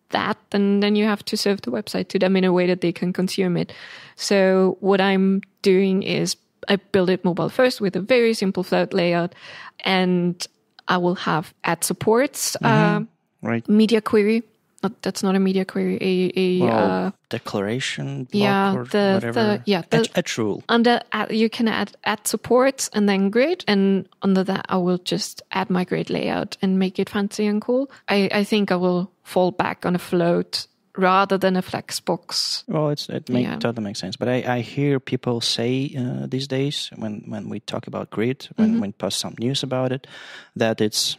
that, then then you have to serve the website to them in a way that they can consume it. So what I'm doing is I build it mobile first with a very simple float layout, and I will have @supports, uh, Right. media query. Not, that's not a media query. A, a Well, uh, declaration. block yeah, or the- whatever. the- yeah, the- edge rule. under you can add add supports and then grid, and under that I will just add my grid layout and make it fancy and cool. I, I think I will fall back on a float rather than a flexbox. Well, it's it make, Yeah. totally makes sense. But I, I hear people say uh, these days when, when we talk about grid, when Mm-hmm. when post some news about it, that it's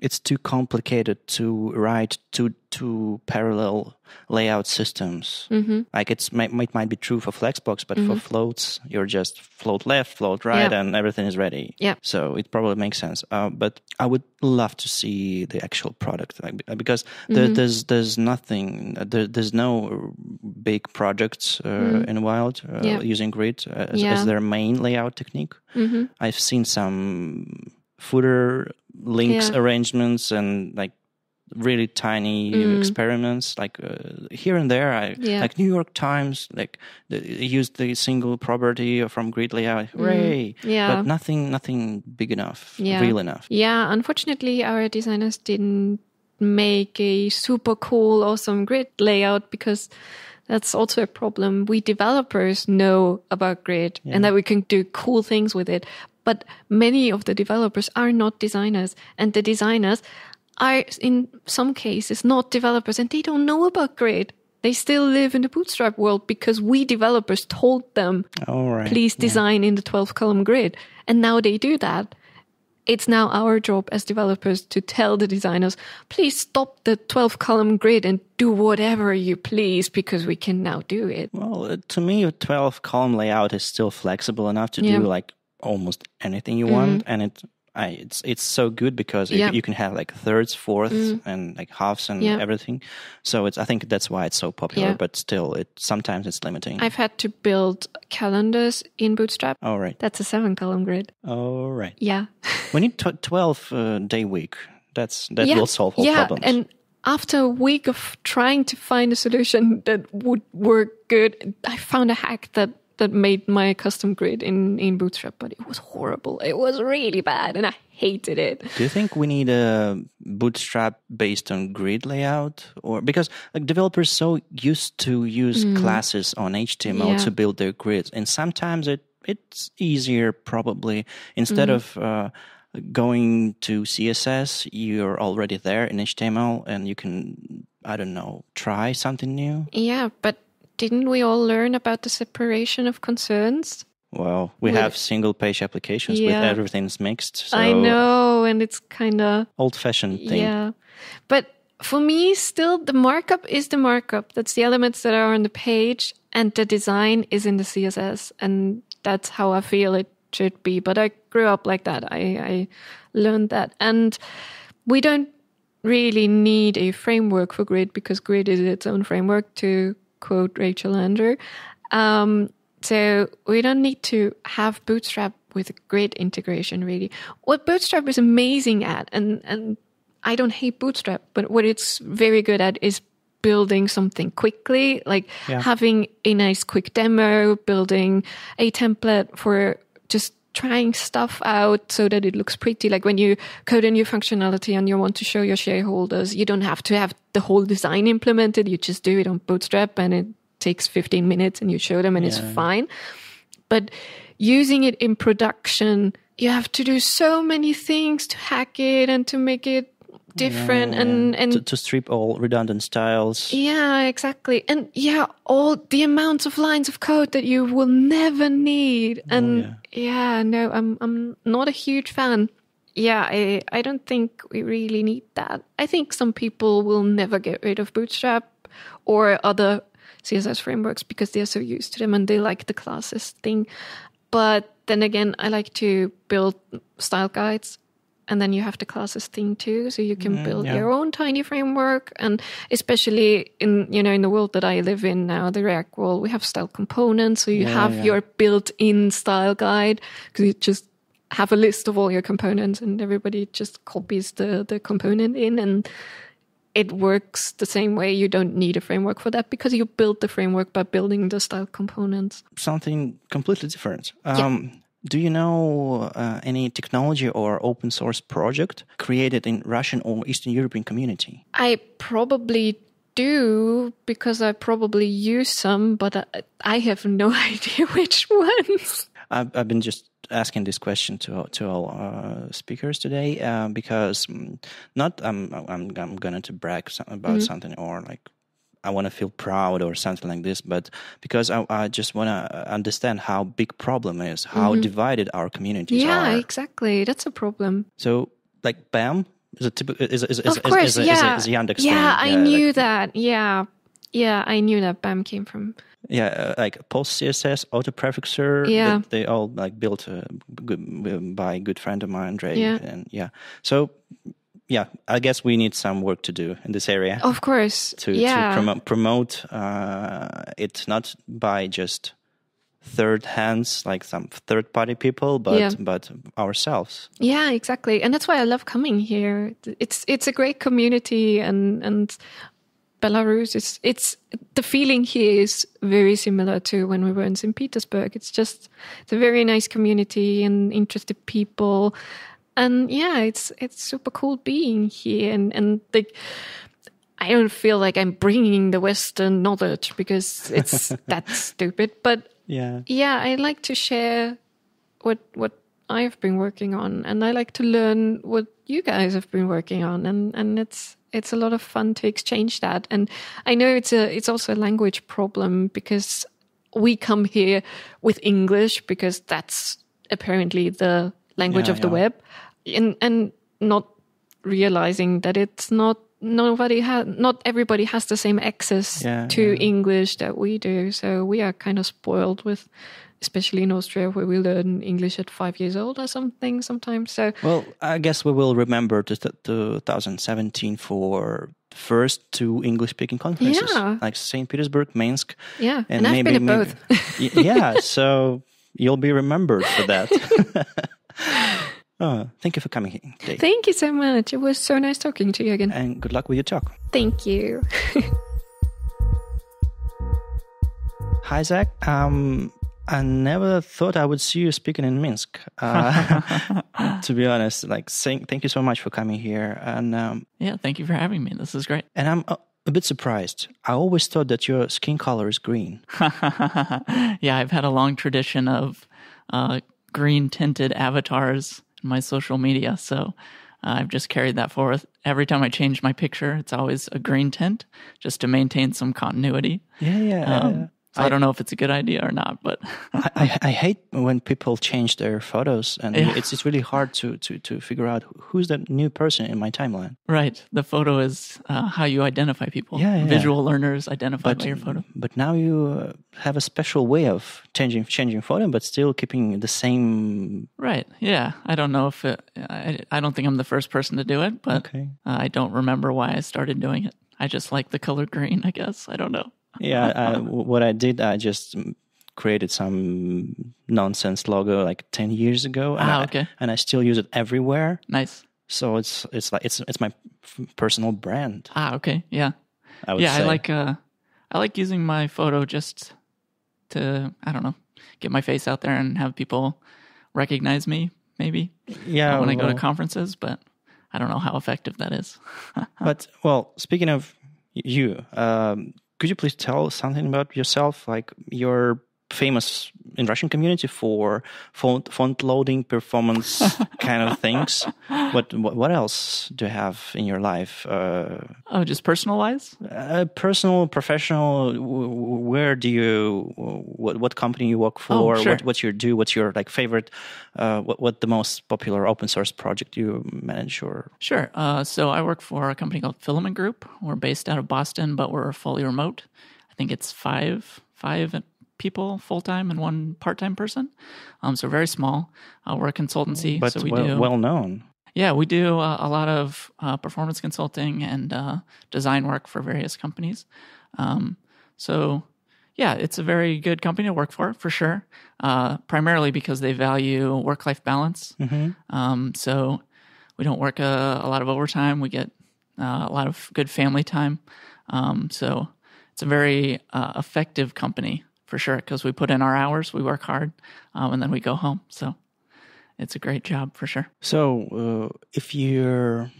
it's too complicated to write two two parallel layout systems. Mm-hmm. Like it's might, might might be true for Flexbox, but for floats, you're just float left, float right, Mm-hmm. Yeah. and everything is ready. Yeah. So it probably makes sense. Uh, but I would love to see the actual product like, because Mm-hmm. there's there's nothing there, there's no big projects uh, in Wild uh, Mm-hmm. Yeah. using Grid uh, as, Yeah. as their main layout technique. Mm-hmm. I've seen some footer links Yeah. arrangements and like really tiny experiments like uh, here and there i Mm. Yeah. like new york times like the, used the single property from grid layout hooray Mm. Yeah. but nothing nothing big enough Yeah. real enough Yeah, unfortunately, our designers didn't make a super cool, awesome grid layout because that's also a problem. We developers know about grid and that we can do cool things with it. But many of the developers are not designers, and the designers are, in some cases, not developers and they don't know about grid. They still live in the bootstrap world because we developers told them all right please design in the 12 column grid. And now they do that. It's now our job as developers to tell the designers, please stop the 12 column grid and do whatever you please because we can now do it. well uh, to me a 12 column layout is still flexible enough to Yeah. Do like almost anything you want and it I, it's it's so good because Yeah. Mm. you, you can have like thirds, fourths, and like halves and Yeah. everything. So it's I think that's why it's so popular. Yeah. But still, it sometimes it's limiting. I've had to build calendars in Bootstrap. All right, That's a seven column grid. all right. Yeah. We need t- twelve uh, day week. That's that will solve all yeah. problems. And after a week of trying to find a solution that would work good, I found a hack that that made my custom grid in in Bootstrap, but it was horrible. It was really bad, and I hated it. Do you think we need a bootstrap based on grid layout, or because like developers so used to use classes on HTML Mm. Yeah. to build their grids, and sometimes it it's easier probably instead Mm. of uh, going to CSS, you're already there in HTML, and you can I don't know try something new. Yeah, but didn't we all learn about the separation of concerns? Well, we With- have single page applications with Yeah. everything's mixed. So I know, and it's kind of old fashioned thing. yeah. But for me, still, the markup is the markup. That's the elements that are on the page, and the design is in the CSS, and that's how I feel it should be. But I grew up like that. I, I learned that, and we don't really need a framework for Grid because Grid is its own framework. To quote Rachel Andrew. Um, So we don't need to have Bootstrap with great integration, really. What Bootstrap is amazing at, and, and I don't hate Bootstrap, but what it's very good at is building something quickly, like Yeah. having a nice quick demo, building a template for just trying stuff out so that it looks pretty. Like when you code a new functionality and you want to show your shareholders, you don't have to have the whole design implemented. You just do it on Bootstrap and it takes 15 minutes and you show them and it's fine. But using it in production, you have to do so many things to hack it and to make it different and and to, to strip all redundant styles. yeah, exactly. And yeah, all the amounts of lines of code that you will never need. Oh, and yeah. no, I'm I'm not a huge fan. Yeah, I I don't think we really need that. I think some people will never get rid of Bootstrap or other CSS frameworks because they're so used to them and they like the classes thing. But then again, I like to build style guides and then you have the classes thing too so you can build yeah. your own tiny framework. And especially in you know in the world that i live in now the react world we have style components so you Yeah, have your built-in style guide because you just have a list of all your components and everybody just copies the the component in and it works the same way. You don't need a framework for that because you build the framework by building the style components. Something completely different. Um, Do you know uh, any technology or open source project created in Russian or Eastern European community? I probably do because I probably use some, but I, I have no idea which ones. I've, I've been just asking this question to to all uh, speakers today uh, because mm, not I'm I'm I'm going to brag about something or like I want to feel proud or something like this, but because I, I just want to understand how big problem is, how divided our communities yeah, are. exactly. That's a problem. So like BEM is a typical is is is, Of course, is, a, yeah. is, a, is a Yandex yeah. I knew like, that. Yeah, yeah, I knew that BEM came from. Yeah, uh, like PostCSS, auto prefixer. Yeah. they, they all like built uh, good, by a good friend of mine, Dre. Yeah. and yeah. So yeah, I guess we need some work to do in this area Of course. to yeah. to promote promote uh, it not by just third hands like some third party people, but Yeah. but ourselves. Yeah, exactly. And that's why I love coming here. It's it's a great community and and Belarus is it's the feeling here is very similar to when we were in St. Petersburg. It's just it's a very nice community and interested people. And yeah, it's it's super cool being here and and like I don't feel like I'm bringing the Western knowledge because it's that stupid. But Yeah, yeah, I like to share what what I've been working on, and I like to learn what you guys have been working on, and and it's it's a lot of fun to exchange that. And I know it's a it's also a language problem because we come here with English because that's apparently the language Yeah, of the web, and and not realizing that it's not nobody has not everybody has the same access Yeah, to yeah. English that we do. So we are kind of spoiled with, especially in Austria, where we learn English at five years old or something sometimes. So Well, I guess we will remember the t- 2017 for the first two English speaking conferences, Yeah. like St. Petersburg, Minsk. yeah, and, I've been at both. Y- yeah, so you'll be remembered for that. oh, thank you for coming here today. Thank you so much. It was so nice talking to you again. and good luck with your talk. Thank you. Hi, Zach. Um, I never thought I would see you speaking in Minsk. Uh, to be honest, like, saying, thank you so much for coming here. And um, Yeah, thank you for having me. This is great. and I'm a, a bit surprised. I always thought that your skin color is green. yeah, I've had a long tradition of uh, green tinted avatars in my social media. So uh, I've just carried that forth. Every time I change my picture, it's always a green tint just to maintain some continuity. Yeah, yeah. Um, so I, don't know if it's a good idea or not, but I, I, I hate when people change their photos, and Yeah. it's it's really hard to, to, to figure out who's that new person in my timeline. right. The photo is uh, how you identify people. Yeah, yeah. Visual learners identify But by your photo. but now you uh, have a special way of changing changing photo, but still keeping the same. Right. Yeah. I don't know if it, I, I don't think I'm the first person to do it, but Okay. I don't remember why I started doing it. I just like the color green, I guess. I don't know. Yeah, I, what I did, I just created some nonsense logo like ten years ago. and Ah, I- okay. and I still use it everywhere. Nice. So it's it's like it's it's my personal brand. Ah, okay. Yeah. I would yeah, say. I like uh I like using my photo just to I don't know, get my face out there and have people recognize me maybe yeah when I go to conferences, but I don't know how effective that is. But well, speaking of you, um, could you please tell something about yourself? Like you're famous in Russian community for font, font loading, performance kind of things. What, what else do you have in your life? Uh, oh, just personal wise? uh, personal, professional. Where do you? What what company you work for? Oh, sure. What what you do? What's your like favorite? Uh, what what the most popular open source project you manage or Sure. Uh, so I work for a company called Filament Group. We're based out of Boston, but we're fully remote. I think it's five five people full time and one part time person. Um, so very small. Uh, we're a consultancy, but so we well, do well known. Yeah, we do uh, a lot of uh, performance consulting and uh, design work for various companies. Um, so, yeah, it's a very good company to work for, for sure. Uh, primarily because they value work life balance. Um, so, we don't work a, a lot of overtime. We get uh, a lot of good family time. Um, so, it's a very uh, effective company for sure because we put in our hours, we work hard, um, and then we go home. So, it's a great job for sure. So, uh, if you're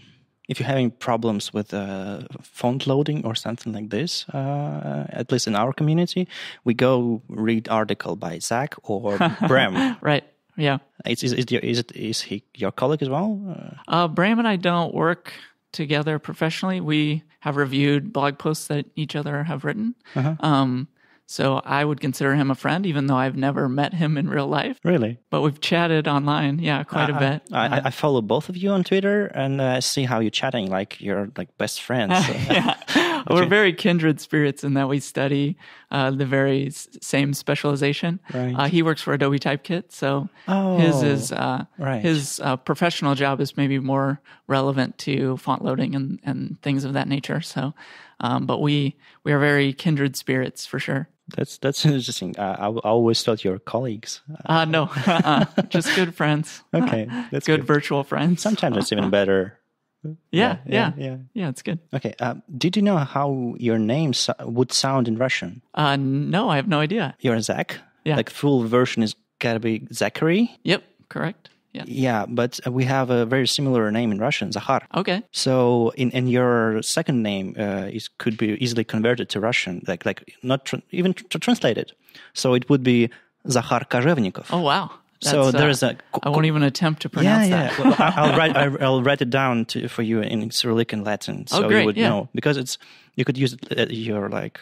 if you're having problems with uh, font loading or something like this, uh, at least in our community, we go read article by Zach or Bram. Right. Yeah. Is, is, is, your, is it is he your colleague as well? Uh, Uh, Bram and I don't work together professionally. We have reviewed blog posts that each other have written. Um, so I would consider him a friend, even though I've never met him in real life. really? But we've chatted online, yeah, quite a bit. I, I, I follow both of you on Twitter and uh, see how you're chatting like you're like best friends. yeah. We're very kindred spirits in that we study uh, the very s- same specialization. Right. Uh, he works for Adobe Typekit, so Oh, his is uh, right. his uh, professional job is maybe more relevant to font loading and, and things of that nature. So, um, but we we are very kindred spirits for sure. That's that's interesting. Uh, I, I always thought you were colleagues. Uh, no, uh, just good friends. Okay, that's good, good. virtual friends. Sometimes it's even better. yeah, yeah, yeah, yeah. yeah, It's good. Okay. Uh, did you know how your name so- would sound in Russian? Uh, no, I have no idea. You're Zach. Yeah. Like full version is gotta be Zachary. Yep, correct. Yeah. Yeah, but we have a very similar name in Russian, Zahar. Okay. So in, your second name uh, is could be easily converted to Russian, like like not tr- even tr- translated. So it would be Zahar Kozhevnikov. Oh wow. So That's, uh, there's a I won't even attempt to pronounce yeah. that. Well, I- I'll write. I- I'll write it down to, for you in Cyrillic and Latin, so Oh, great, you would yeah. know because it's you could use uh, your like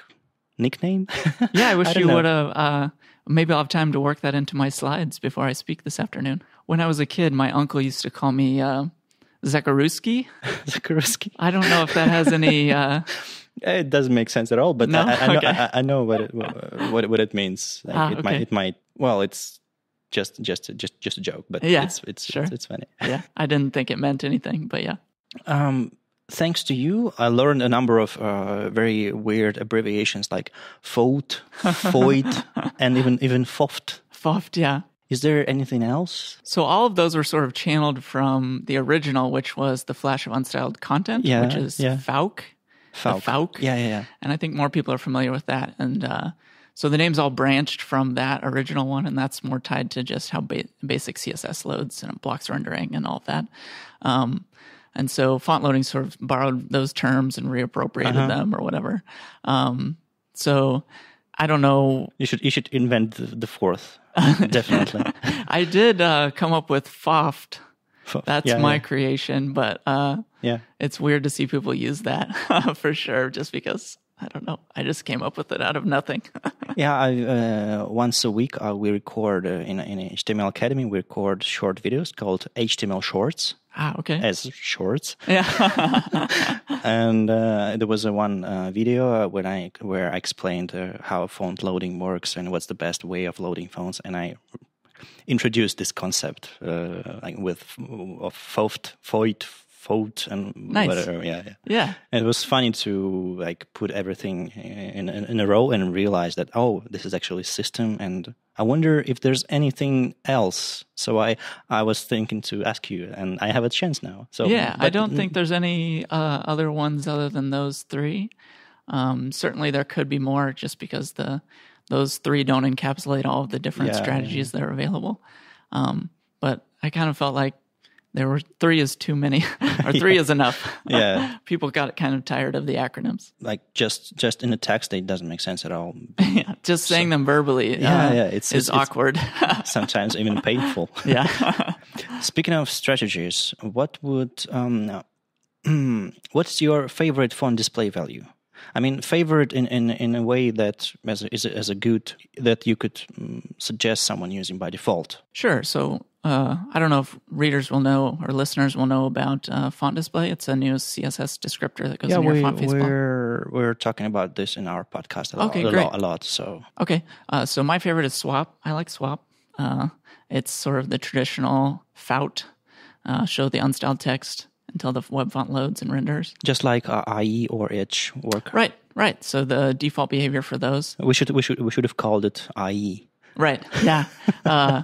nickname. Yeah, I wish don't you would have. Uh, maybe I'll have time to work that into my slides before I speak this afternoon. When I was a kid, my uncle used to call me uh, Zakaruski. Zakaruski. I don't know if that has any. Uh, It doesn't make sense at all, but No? I, I, know, Okay. I, I know what it what what it means. Like Ah, it might it might well it's just just just just a joke, but Yeah, it's it's, sure. it's it's funny. yeah, I didn't think it meant anything, but yeah. Um, thanks to you, I learned a number of uh, very weird abbreviations like FOUT, FOIT, and even even FOFT. Foft, yeah. Is there anything else? So all of those were sort of channeled from the original, which was the Flash of Unstyled Content, Yeah, which is yeah. FOUC. FOUC. FOUC. Yeah, yeah, yeah. And I think more people are familiar with that. And uh, so the name's all branched from that original one, and that's more tied to just how ba- basic CSS loads and blocks rendering and all of that. Um, and so font loading sort of borrowed those terms and reappropriated them or whatever. Um, so I don't know. You should you should invent the, the fourth. Definitely. I did uh, come up with Foft. Foft. That's Yeah, my yeah. creation, but uh, Yeah. it's weird to see people use that for sure, just because I don't know. I just came up with it out of nothing. Yeah, I, uh, once a week uh, we record uh, in in HTML Academy. We record short videos called HTML Shorts ah, okay. as shorts. yeah. and uh, there was a one uh, video uh, when I where I explained uh, how font loading works and what's the best way of loading fonts, and I introduced this concept uh, like with of FOFT, FOIT, vote and Nice. whatever. Yeah, yeah. Yeah. And it was funny to like put everything in, in in a row and realize that oh, this is actually system, and I wonder if there's anything else. So I I was thinking to ask you, and I have a chance now. So Yeah, I don't think there's any uh, other ones other than those three. Um, certainly, there could be more, just because the those three don't encapsulate all of the different Yeah, strategies that are available. Um, but I kind of felt like there were three is too many, or three is enough. Yeah. people got kind of tired of the acronyms. like just just in the text it doesn't make sense at all. yeah, just saying them verbally, Yeah, uh, yeah, it's- is it's- it's- awkward. Sometimes even painful. yeah. Speaking of strategies, what would um, what's your favorite font display value? I mean, favorite in, in, in a way that as a, is a, as a good that you could um, suggest someone using by default. Sure. So uh, I don't know if readers will know or listeners will know about uh, font display. It's a new CSS descriptor that goes in your we, font face block. we're we're talking about this in our podcast a lot, Okay, a, great. lot, a lot. So Okay. Uh, so my favorite is Swap. I like Swap. Uh, it's sort of the traditional FOUT, uh, show the unstyled text until the web font loads and renders. just like uh, IE or Edge work, Right. Right. So the default behavior for those we should we should we should have called it. IE. Right. Yeah. Uh,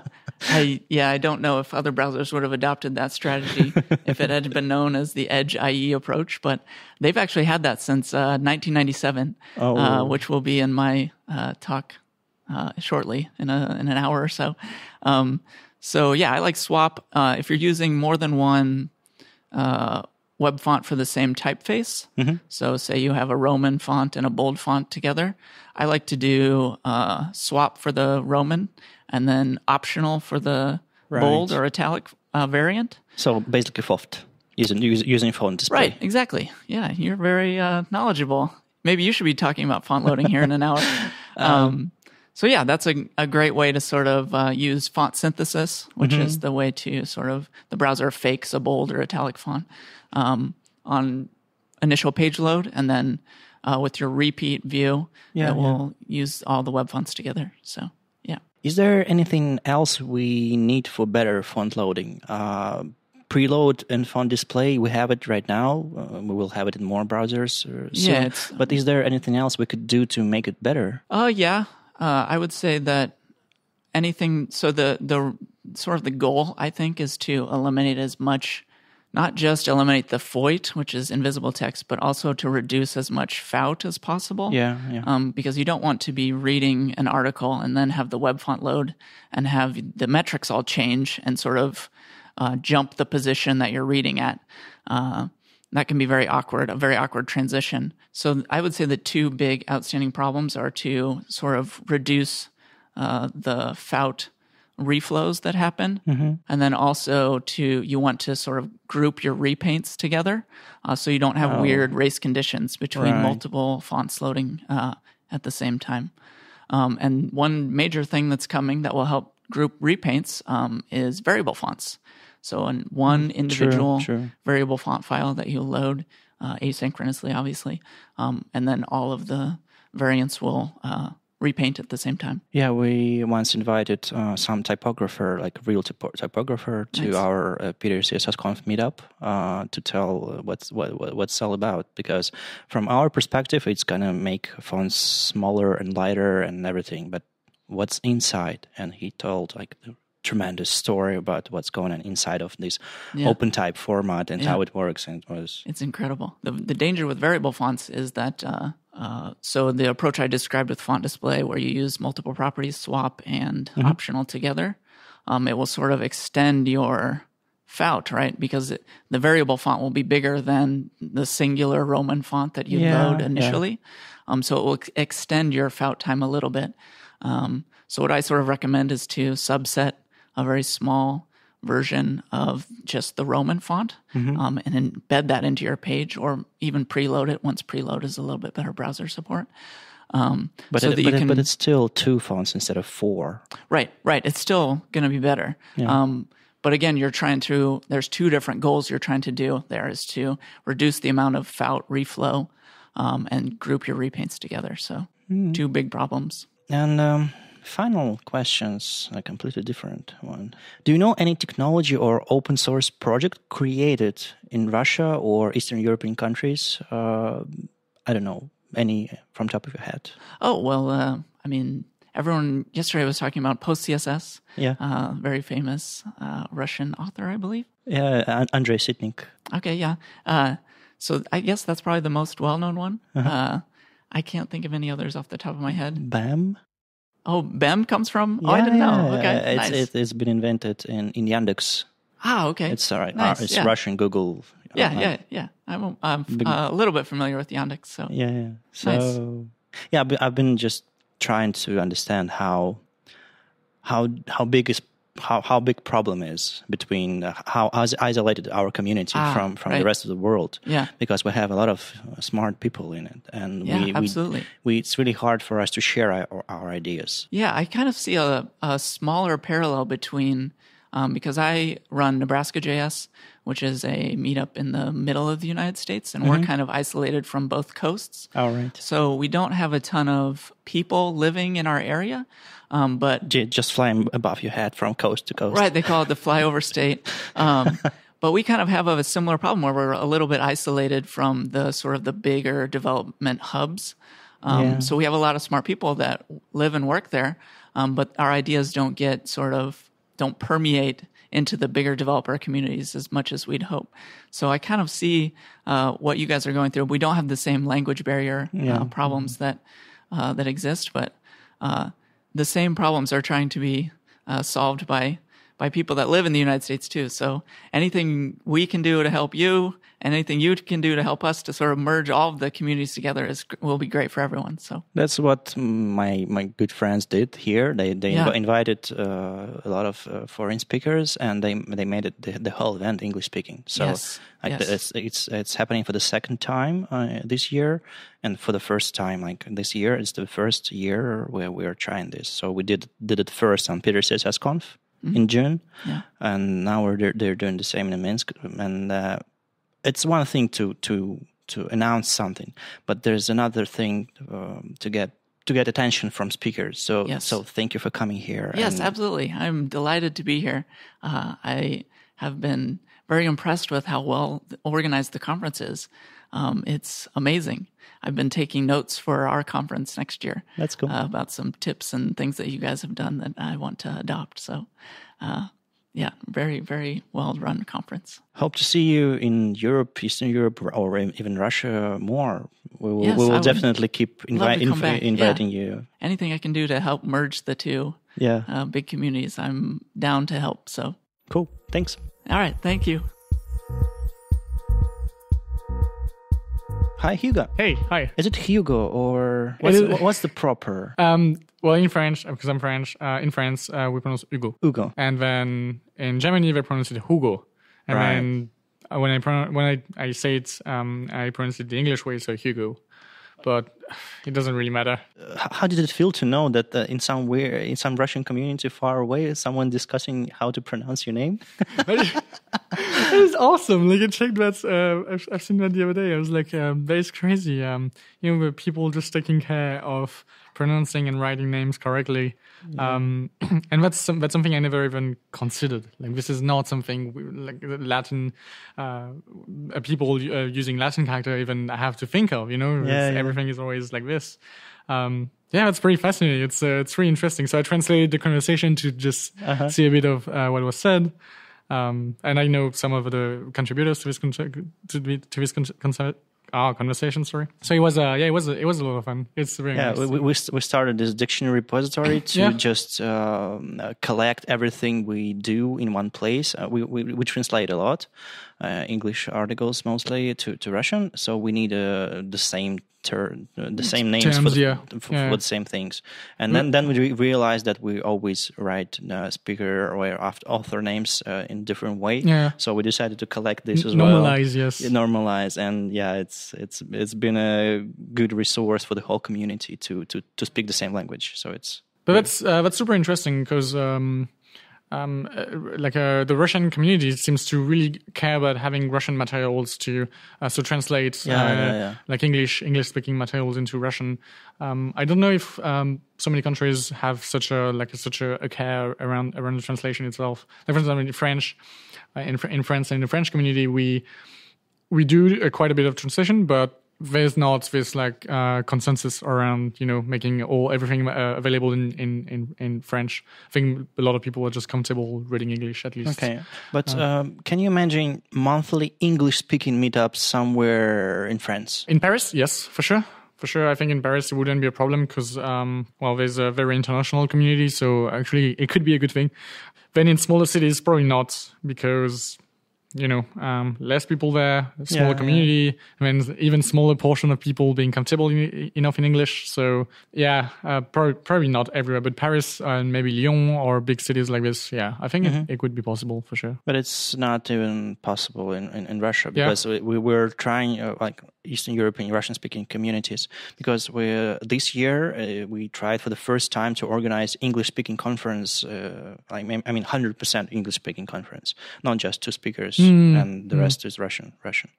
I yeah. I don't know if other browsers would have adopted that strategy if it had been known as the Edge IE approach, but they've actually had that since uh, 1997, Oh. uh, which will be in my uh, talk uh, shortly in a in an hour or so. Um, so yeah, I like Swap. Uh, if you're using more than one uh, web font for the same typeface. So, say you have a Roman font and a bold font together. I like to do uh, swap for the Roman and then optional for the bold or italic uh, variant. So basically, FOFT using using, using font display. Right, exactly. Yeah, you're very uh, knowledgeable. Maybe you should be talking about font loading here in an hour. Um, so yeah, that's a, a great way to sort of uh, use font synthesis, which is the way to sort of the browser fakes a bold or italic font um, on initial page load, and then uh, with your repeat view, Yeah, it will use all the web fonts together. So yeah. Is there anything else we need for better font loading? Uh, preload and font display, we have it right now. Uh, we will have it in more browsers. uh, soon. Yeah, but is there anything else we could do to make it better? Oh yeah, uh, I would say that anything. So the the sort of the goal I think is to eliminate as much, not just eliminate the foit, which is invisible text, but also to reduce as much FOUT as possible. Yeah, yeah. Um, because you don't want to be reading an article and then have the web font load and have the metrics all change and sort of uh, jump the position that you're reading at. Uh, that can be very awkward, a very awkward transition. So I would say the two big outstanding problems are to sort of reduce uh, the FOUT reflows that happen, and then also to you want to sort of group your repaints together, uh, so you don't have weird race conditions between Right. multiple fonts loading uh, at the same time. Um, and one major thing that's coming that will help group repaints um, is variable fonts. So, in one individual sure. variable font file that you load uh, asynchronously, obviously, um, and then all of the variants will uh, repaint at the same time. Yeah, we once invited uh, some typographer, like a real typo- typographer, to Nice. our uh, PiterCSS Conf meetup uh, to tell what's what, what what's all about. Because from our perspective, it's gonna make fonts smaller and lighter and everything. But what's inside? And he told like tremendous story about what's going on inside of this Yeah. OpenType format and Yeah. how it works. And it was It's incredible. The, the danger with variable fonts is that, uh, uh, so the approach I described with font display, where you use multiple properties, swap and optional together, um, it will sort of extend your FOUT, right? Because it, the variable font will be bigger than the singular Roman font that you Yeah, load initially. Um, so it will ex- extend your FOUT time a little bit. Um, so what I sort of recommend is to subset a very small version of just the Roman font Mm-hmm. um, and embed that into your page or even preload it once preload is a little bit better browser support. Um, but so it, but, it- but it's still two fonts instead of four. right, right. It's still going to be better. Um, but again, you're trying to, there's two different goals you're trying to do. There is to reduce the amount of FOUT reflow um, and group your repaints together. So Hmm. two big problems. And um, Final questions, a completely different one. Do you know any technology or open source project created in Russia or Eastern European countries? Uh, I don't know any from top of your head. Oh well, uh, I mean, everyone yesterday was talking about PostCSS. Yeah. Uh, very famous uh, Russian author, I believe. Yeah, Andrey Sitnik. Okay, yeah. Uh, so I guess that's probably the most well-known one. Uh, I can't think of any others off the top of my head. BEM. Oh, BEM comes from. oh, I didn't know. Yeah, Okay, it's, nice. it, it's been invented in in Yandex. ah, okay. It's all right. Nice, uh, it's yeah. Russian Google. yeah, uh, yeah, yeah. I'm, I'm uh, a little bit familiar with Yandex, so Yeah, yeah. So, Nice. yeah, I've been- I've been just trying to understand how how how big is how how big problem is between uh, how is- isolated our community Ah, from from the rest of the world. Yeah. because we have a lot of uh, smart people in it, and Yeah, we, we absolutely. we it's really hard for us to share our, our ideas. Yeah, I kind of see a, a smaller parallel between um, because I run Nebraska JS, which is a meetup in the middle of the United States, and Mm-hmm. we're kind of isolated from both coasts. All right, So we don't have a ton of people living in our area, um, but just flying above your head from coast to coast. Right, they call it the flyover state. Um, but we kind of have a similar problem where we're a little bit isolated from the sort of the bigger development hubs. Um, Yeah. So we have a lot of smart people that live and work there, um, but our ideas don't get sort of don't permeate into the bigger developer communities as much as we'd hope. So I kind of see uh, what you guys are going through. We don't have the same language barrier uh, problems that uh, that exist, but uh, the same problems are trying to be uh, solved by by people that live in the United States too. So anything we can do to help you, anything you can do to help us to sort of merge all of the communities together is will be great for everyone. So That's what my my good friends did here. They they Yeah. inv- invited uh, a lot of uh, foreign speakers, and they they made it the, the whole event English speaking. So Yes, like yes. it's it's it's happening for the second time uh, this year, and for the first time like this year, it's the first year where we are trying this. So we did did it first on PiterCSS Conf in June. Yeah. and now we're they're, they're doing the same in Minsk, and uh, it's one thing to to to announce something, but there's another thing um, to get to get attention from speakers. So Yes. so thank you for coming here. yes, and- absolutely, I'm delighted to be here. Uh, I have been very impressed with how well organized the conference is. Um, it's amazing. I've been taking notes for our conference next year. That's cool. uh, about some tips and things that you guys have done that I want to adopt. So, uh, yeah, very, very well run conference. Hope to see you in Europe, Eastern Europe, or even Russia more. We will, Yes, we will definitely keep love invi- to inv- back, yeah. inviting you. Anything I can do to help merge the two Yeah, uh, big communities, I'm down to help. So, cool. Thanks. all right, thank you. Hi, Hugo. Hey, hi. Is it Hugo or what's, is- what's the proper Um, well, in French, because I'm French, uh, in France, uh, we pronounce Hugo. Hugo? And then in Germany, they pronounce it Hugo. And Right. then uh, when I pronounce, when I, I say it, um, I pronounce it the English way, so Hugo. But it doesn't really matter. H- How did it feel to know that uh, in some where in some Russian community far away, someone discussing how to pronounce your name? It is awesome. Like I checked that. Uh, I've, I've seen that the other day. I was like, um, that is crazy. Um, you know, the people just taking care of pronouncing and writing names correctly. Um, and that's some, that's something I never even considered. Like this is not something we, like Latin uh, people uh, using Latin character even have to think of. You know, Yeah, yeah. everything is always like this. Um, yeah, it's pretty fascinating. It's uh, it's really interesting. So I translated the conversation to just Uh-huh. see a bit of uh, what was said. Um, and I know some of the contributors to this con- to, to this con- ah, conversation. Sorry. So it was uh, yeah, it was it was a lot of fun. It's very Yeah, nice. we, we, we started this dictionary repository to Yeah. just um, uh, collect everything we do in one place. Uh, we, we, we translate a lot, English articles mostly to, to Russian, so we need uh, the same ter- uh, the same names for, the, yeah. for, Yeah. for the same things. And then, then we realized that we always write uh, speaker or author names uh, in different way. Yeah. So we decided to collect this as well Normalize, yes. normalize and yeah it's it's it's been a good resource for the whole community to to to speak the same language so it's But that's uh, that's super interesting because um, um, uh, like uh, the Russian community seems to really care about having Russian materials to uh, so translate Yeah, uh, yeah, yeah. like English English speaking materials into Russian. Um, I don't know if um, so many countries have such a like such a, a care around around the translation itself. Like for instance, in French, uh, in in France in the French community, we we do uh, quite a bit of translation, but there's not this like uh, consensus around you know making all everything uh, available in, in, in, in French. I think a lot of people are just comfortable reading English at least. Okay, but um, can you imagine monthly English-speaking meetups somewhere in France? In Paris, yes, for sure. For sure, I think in Paris it wouldn't be a problem because, um, well, there's a very international community, so actually it could be a good thing. Then in smaller cities, probably not because, you know, um, less people there, smaller Yeah, community, and then even smaller portion of people being comfortable in, enough in English. So yeah, uh, probably, probably not everywhere, but Paris and maybe Lyon or big cities like this, yeah, I think Mm-hmm. it, it could be possible for sure. But it's not even possible in, in, in Russia Yeah. because we, we were trying uh, like Eastern European Russian speaking communities because we uh, this year uh, we tried for the first time to organize English speaking conference uh, I mean I mean 100% English speaking conference not just two speakers and the rest is Russian Russian.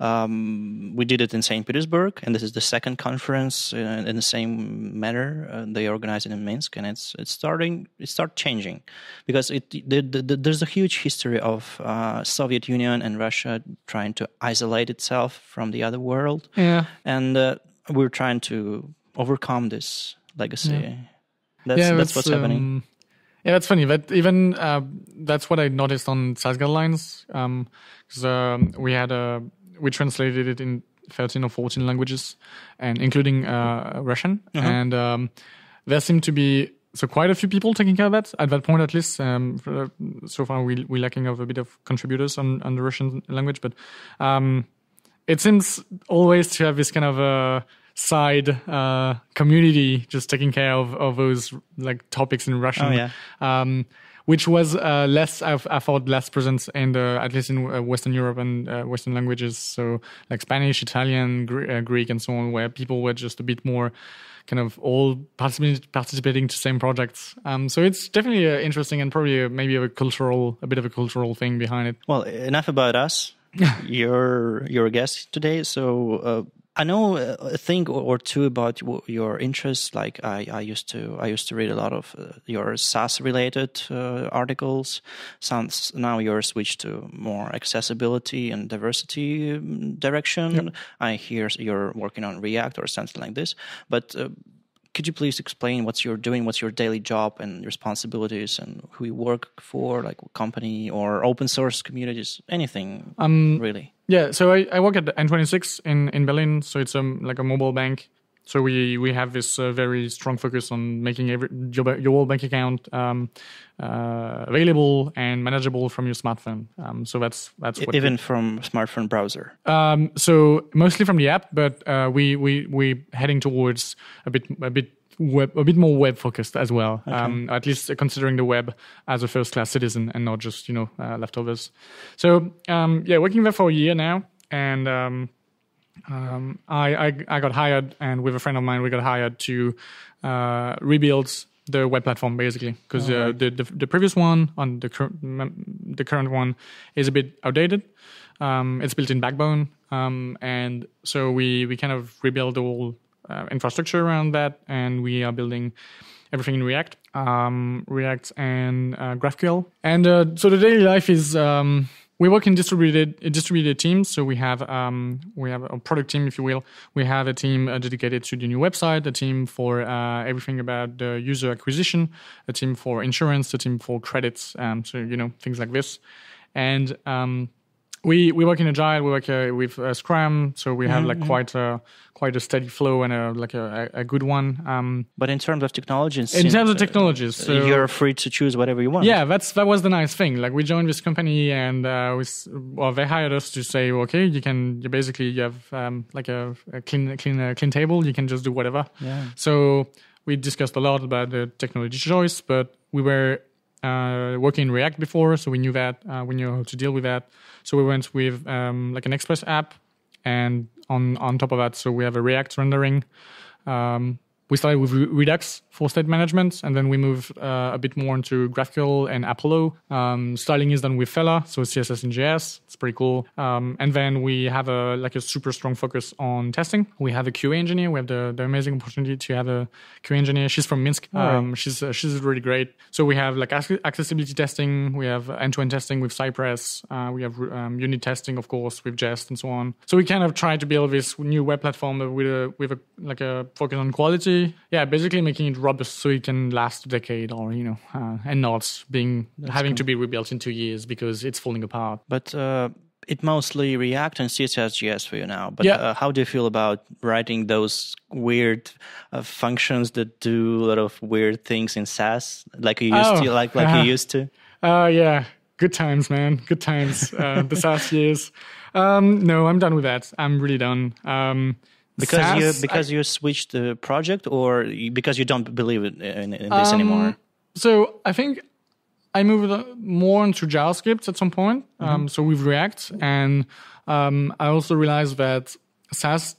Um, we did it in St Petersburg and this is the second conference uh, in the same manner uh, they organized it in Minsk and it's it's starting it start changing. Because it the, the, the, there's a huge history of uh, Soviet Union and Russia trying to isolate itself from the other world. Yeah. and uh, we're trying to overcome this legacy. That's yeah, that's what's happening. um, yeah, that's funny. But even uh, that's what I noticed on Sass guidelines. Um, 'cause, um, we had a we translated it in thirteen or fourteen languages, and including uh, Russian. And um, there seemed to be so quite a few people taking care of that at that point, at least. Um, for, so far, we we're lacking of a bit of contributors on, on the Russian language, but um, it seems always to have this kind of a side uh, community just taking care of, of those like topics in Russian. Oh, yeah. Um, which was uh, less, I, I thought, less present in the at least in uh, Western Europe and uh, Western languages. So like Spanish, Italian, Gre- uh, Greek, and so on, where people were just a bit more kind of all participating to same projects. Um, so it's definitely uh, interesting and probably uh, maybe a cultural, a bit of a cultural thing behind it. Well, enough about us. you're you're a guest today, so uh, I know a thing or two about your interests. Like I, I used to I used to read a lot of uh, your Sass related uh, articles. Sounds now you're switched to more accessibility and diversity um, direction. I hear you're working on React or something like this, but. Uh, could you please explain what you're doing, what's your daily job and responsibilities, and who you work for, like company or open source communities, anything Um, really? Yeah, so I, I work at N26 in, in Berlin. So it's um, like a mobile bank. So we, we have this uh, very strong focus on making every, your, your whole bank account um, uh, available and manageable from your smartphone. Um, so that's that's what Even from smartphone browser. um, so mostly from the app, but uh, we we we heading towards a bit a bit web a bit more web focused as well. Um, at least considering the web as a first class citizen and not just you know uh, leftovers. So um, yeah, working there for a year now, and um, um, I, I I got hired, and with a friend of mine, we got hired to uh, rebuild the web platform basically because uh, the, the the previous one on the current the current one is a bit outdated. Um, it's built in Backbone, um, and so we we kind of rebuild the whole uh, infrastructure around that, and we are building everything in React, um, React and uh, GraphQL. And uh, so the daily life is um, we work in distributed distributed teams. So we have um, we have a product team, if you will. We have a team uh, dedicated to the new website, a team for uh, everything about the user acquisition, a team for insurance, a team for credits. Um, so you know things like this, and um, we we work in agile. We work uh, with uh, Scrum, so we have like quite a quite a steady flow and a like a, a good one. Um, But in terms of technology, it in terms of uh, technologies, so you're free to choose whatever you want. yeah, that's that was the nice thing. Like we joined this company, and uh, we, well, they hired us to say, okay, you can you basically you have um, like a, a clean clean uh, clean table. You can just do whatever. Yeah. So we discussed a lot about the technology choice, but we were uh, working in React before, so we knew that uh, we knew how to deal with that. So we went with um, like an Express app, and on on top of that, so we have a React rendering. Um, we started with Redux for state management, and then we moved uh, a bit more into GraphQL and Apollo. Um, styling is done with Fela, so CSS and JS. It's pretty cool. Um, and then we have a like a super strong focus on testing. We have a QA engineer. We have the, the amazing opportunity to have a QA engineer. She's from Minsk. Um, She's uh, she's really great. So we have like accessibility testing. We have end-to-end testing with Cypress. Uh, we have um, unit testing, of course, with Jest and so on. So we kind of try to build this new web platform with a with a like a focus on quality. Yeah, basically making it robust so it can last a decade or you know, uh, and not being having to be rebuilt in two years because it's falling apart. But uh, it mostly React and CSS.js for you now. But Yeah. uh, how do you feel about writing those weird uh, functions that do a lot of weird things in Sass, like you used Oh, to, like like uh-huh. you used to? Uh, yeah, good times, man. Good times. Uh, the Sass years. Um, no, I'm done with that. I'm really done. Um, Because Sass, you because you switched the project, or because you don't believe in, in, in Um, this anymore? So I think I moved more into JavaScript at some point. Mm-hmm. Um, so with React, and um, I also realized that Sass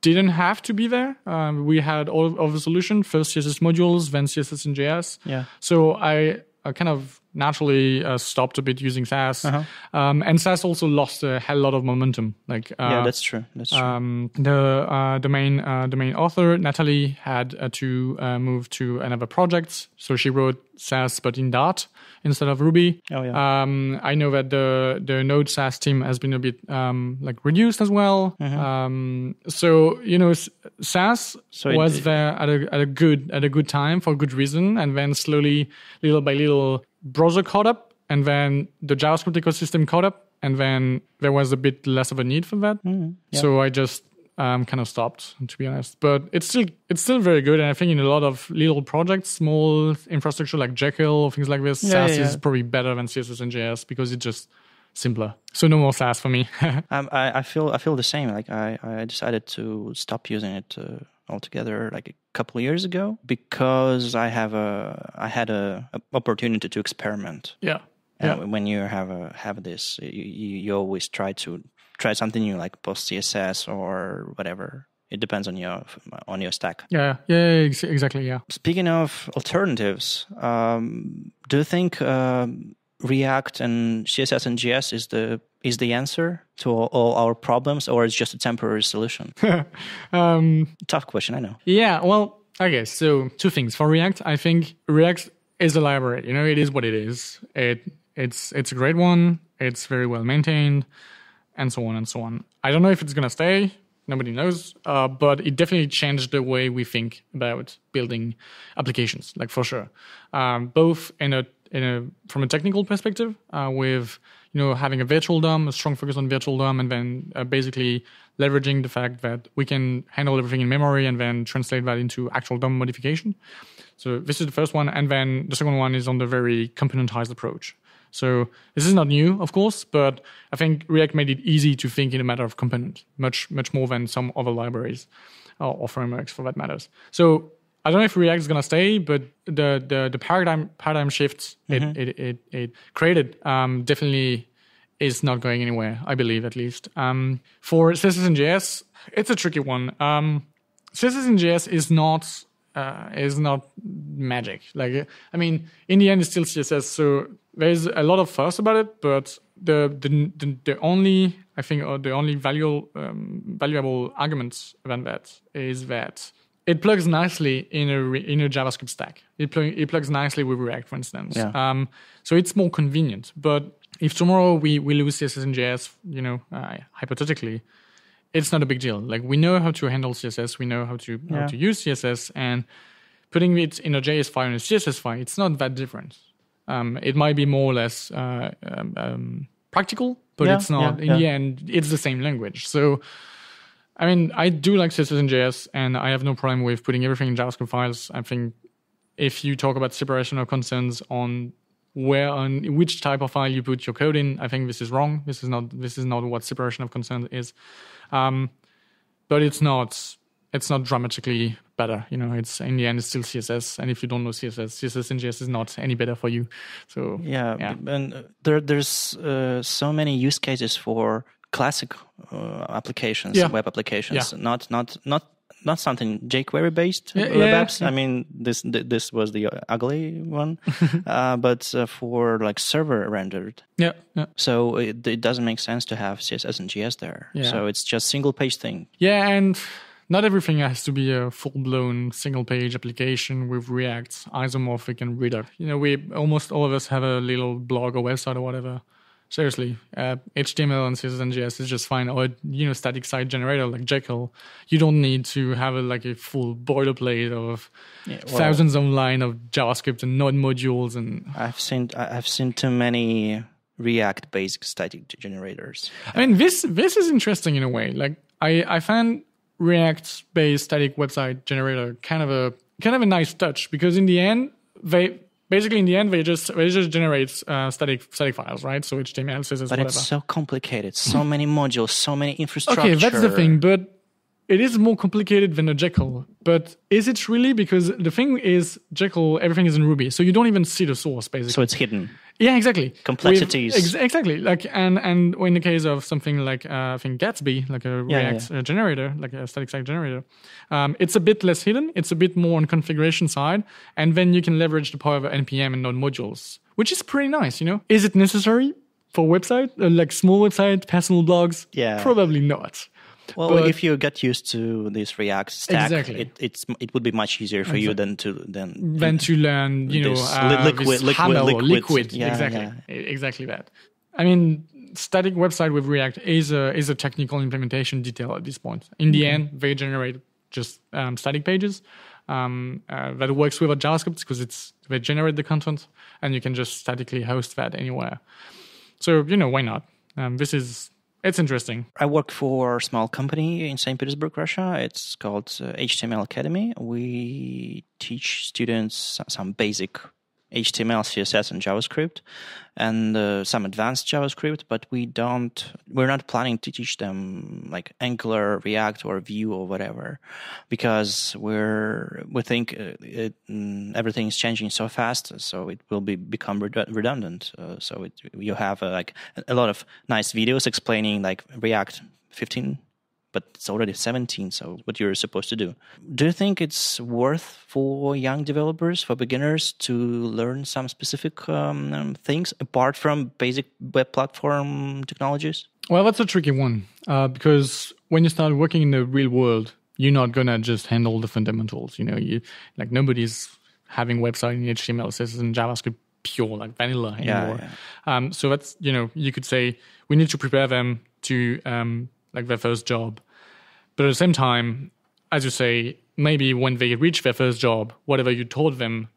didn't have to be there. Um, we had all of the solution: first CSS modules, then CSS and JS. Yeah. So I, I kind of naturally uh, stopped a bit using Sass, Uh-huh. um, and Sass also lost a hell lot of momentum. Like uh, yeah, that's true. That's true. um, the uh, the main uh, the main author Natalie had uh, to uh, move to another project, so she wrote Sass but in Dart instead of Ruby. Oh, yeah. Um, I know that the the Node Sass team has been a bit um, like reduced as well. Um, so you know, S- Sass So it- was there at a at a good at a good time for good reason, and then slowly, little by little, browser caught up, and then the JavaScript ecosystem caught up, and then there was a bit less of a need for that. Mm-hmm. So I just um, kind of stopped, to be honest. But it's still it's still very good, and I think in a lot of little projects, small infrastructure like Jekyll or things like this, Yeah, Sass yeah, is probably better than CSS and JS because it's just simpler. So no more Sass for me. Um, I, I feel I feel the same. Like I, I decided to stop using it uh, altogether like a couple of years ago because I have a I had a, a opportunity to experiment. yeah. And Yeah. when you have a have this, you, you you always try to try something new, like PostCSS or whatever. It depends on your on your stack. Yeah, yeah, exactly. Yeah. Speaking of alternatives, um, do you think um, React and CSS and JS is the is the answer to all, all our problems, or it's just a temporary solution? Um, Tough question, I know. Yeah, well, okay. So two things for React. I think React is a library. You know, it is what it is. It it's it's a great one. It's very well maintained, and so on and so on. I don't know if it's gonna stay. Nobody knows. Uh, but it definitely changed the way we think about building applications. Like for sure, um, both in a in a from a technical perspective, uh, with you know having a virtual DOM, a strong focus on virtual DOM, and then uh, basically leveraging the fact that we can handle everything in memory and then translate that into actual DOM modification. So this is the first one, and then the second one is on the very componentized approach. So this is not new, of course, but I think React made it easy to think in a matter of component, much much more than some other libraries or, or frameworks for that matters. So I don't know if React is gonna stay, but the the, the paradigm paradigm shifts it, it, it it created um, definitely is not going anywhere. I believe at least. Um, for CSS and JS, it's a tricky one. Um, CSS and JS is not uh, is not magic. Like uh, I mean, in the end, it's still CSS. So there's a lot of fuss about it, but the the the, the only I think or the only valuable um, valuable arguments about that is that it plugs nicely in a re- in a JavaScript stack. It, plug, it plugs nicely with React, for instance. Yeah. Um, so it's more convenient. But if tomorrow we, we lose CSS and JS, you know, uh, hypothetically, it's not a big deal. Like we know how to handle CSS, we know how to Yeah. how to use CSS, and putting it in a JS file and a CSS file, it's not that different. Um, it might be more or less uh, um, um, practical, but Yeah, it's not. in the end, it's the same language. So. I mean, I do like CSS and JS, and I have no problem with putting everything in JavaScript files. I think if you talk about separation of concerns on where on which type of file you put your code in, I think this is wrong. This is not this is not what separation of concerns is. Um, but it's not it's not dramatically better. You know, it's in the end it's still CSS, and if you don't know CSS, CSS and JS is not any better for you. So Yeah, Yeah. and there there's uh, so many use cases for classic uh, applications, Yeah. web applications. Yeah. Not not not not something jQuery based Yeah, web apps. I mean, this this was the ugly one, uh, but uh, for like server rendered. Yeah, yeah. So it, it doesn't make sense to have CSS and JS there. Yeah. So it's just single page thing. Yeah, and not everything has to be a full blown single page application with React, isomorphic, and Redux. You know, we almost all of us have a little blog or website or whatever. Seriously, uh, HTML and CSS and JS is just fine. Or you know, static site generator like Jekyll. You don't need to have a, like a full boilerplate of well- thousands of line of JavaScript and node modules and I've seen I've seen too many React based static generators. I mean, this this is interesting in a way. Like, I I find React based static website generator kind of a kind of a nice touch because in the end they basically in the end they just they just generate uh, static static files, right? So HTML, CSS, But whatever. it's so complicated. So many modules, so many infrastructure. Okay, that's the thing, but it is more complicated than a Jekyll. But is it really? Because the thing is, Jekyll, everything is in Ruby, so you don't even see the source basically. So it's hidden. Yeah, exactly. Complexities. Ex- exactly. Like and and in the case of something like uh, I think Gatsby, like a Yeah, React uh generator, like a static site generator, um, it's a bit less hidden. It's a bit more on configuration side, and then you can leverage the power of npm and node modules, which is pretty nice. You know, is it necessary for website uh, like small website, personal blogs? Yeah. probably not. Well, But- if you get used to this React stack, Exactly. it, it's it would be much easier for you than to than than to learn, you know, uh, li- liquid- liquid- or liquid- liquid. yeah, exactly, yeah. Exactly that. I mean, static website with React is a is a technical implementation detail at this point. In the end, they generate just um, static pages um, uh, that works without JavaScript because it's they generate the content and you can just statically host that anywhere. So you know, why not? Um, this is it's interesting. I work for a small company in St. Petersburg, Russia. It's called uh, HTML Academy. We teach students some basic HTML, CSS, and JavaScript, and uh, some advanced JavaScript. But we don't. We're not planning to teach them like Angular, React, or Vue or whatever, because we're we think uh, it, mm, everything is changing so fast, so it will be become redundant. Uh, so it, you have uh, like a lot of nice videos explaining like React 15 but it's already 17 so what you're supposed to do do you think it's worth for young developers for beginners to learn some specific um, um, things apart from basic web platform technologies Well, that's a tricky one uh, because when you start working in the real world, you're not gonna just handle the fundamentals. You know, you like nobody's having website in HTML, CSS, and JavaScript pure like vanilla Yeah, anymore. Um, so that's you know you could say we need to prepare them to um, like their first job, but at the same time, as you say, maybe when they reach their first job, whatever you taught them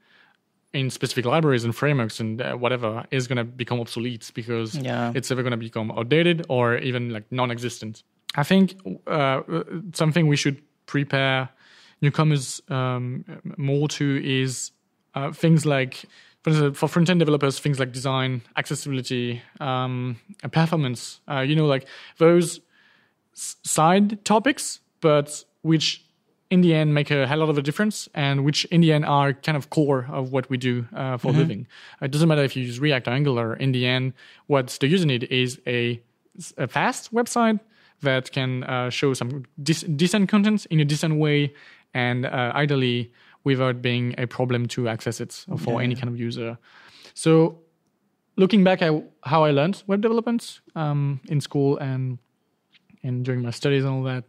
in specific libraries and frameworks and uh, whatever is going to become obsolete because Yeah. it's ever going to become outdated or even like non-existent. I think uh, something we should prepare newcomers um, more to is uh, things like for, instance, for front-end developers, things like design, accessibility, um, and performance. Uh, you know, like those side topics, but which in the end make a hell lot of a difference and which in the end are kind of core of what we do uh, for a living. It doesn't matter if you use React or Angular. In the end, what the user need is a, a fast website that can uh, show some dec- decent content in a decent way and uh, ideally without being a problem to access it for any kind of user. So looking back at how I learned web development um, in school and and during my studies and all that,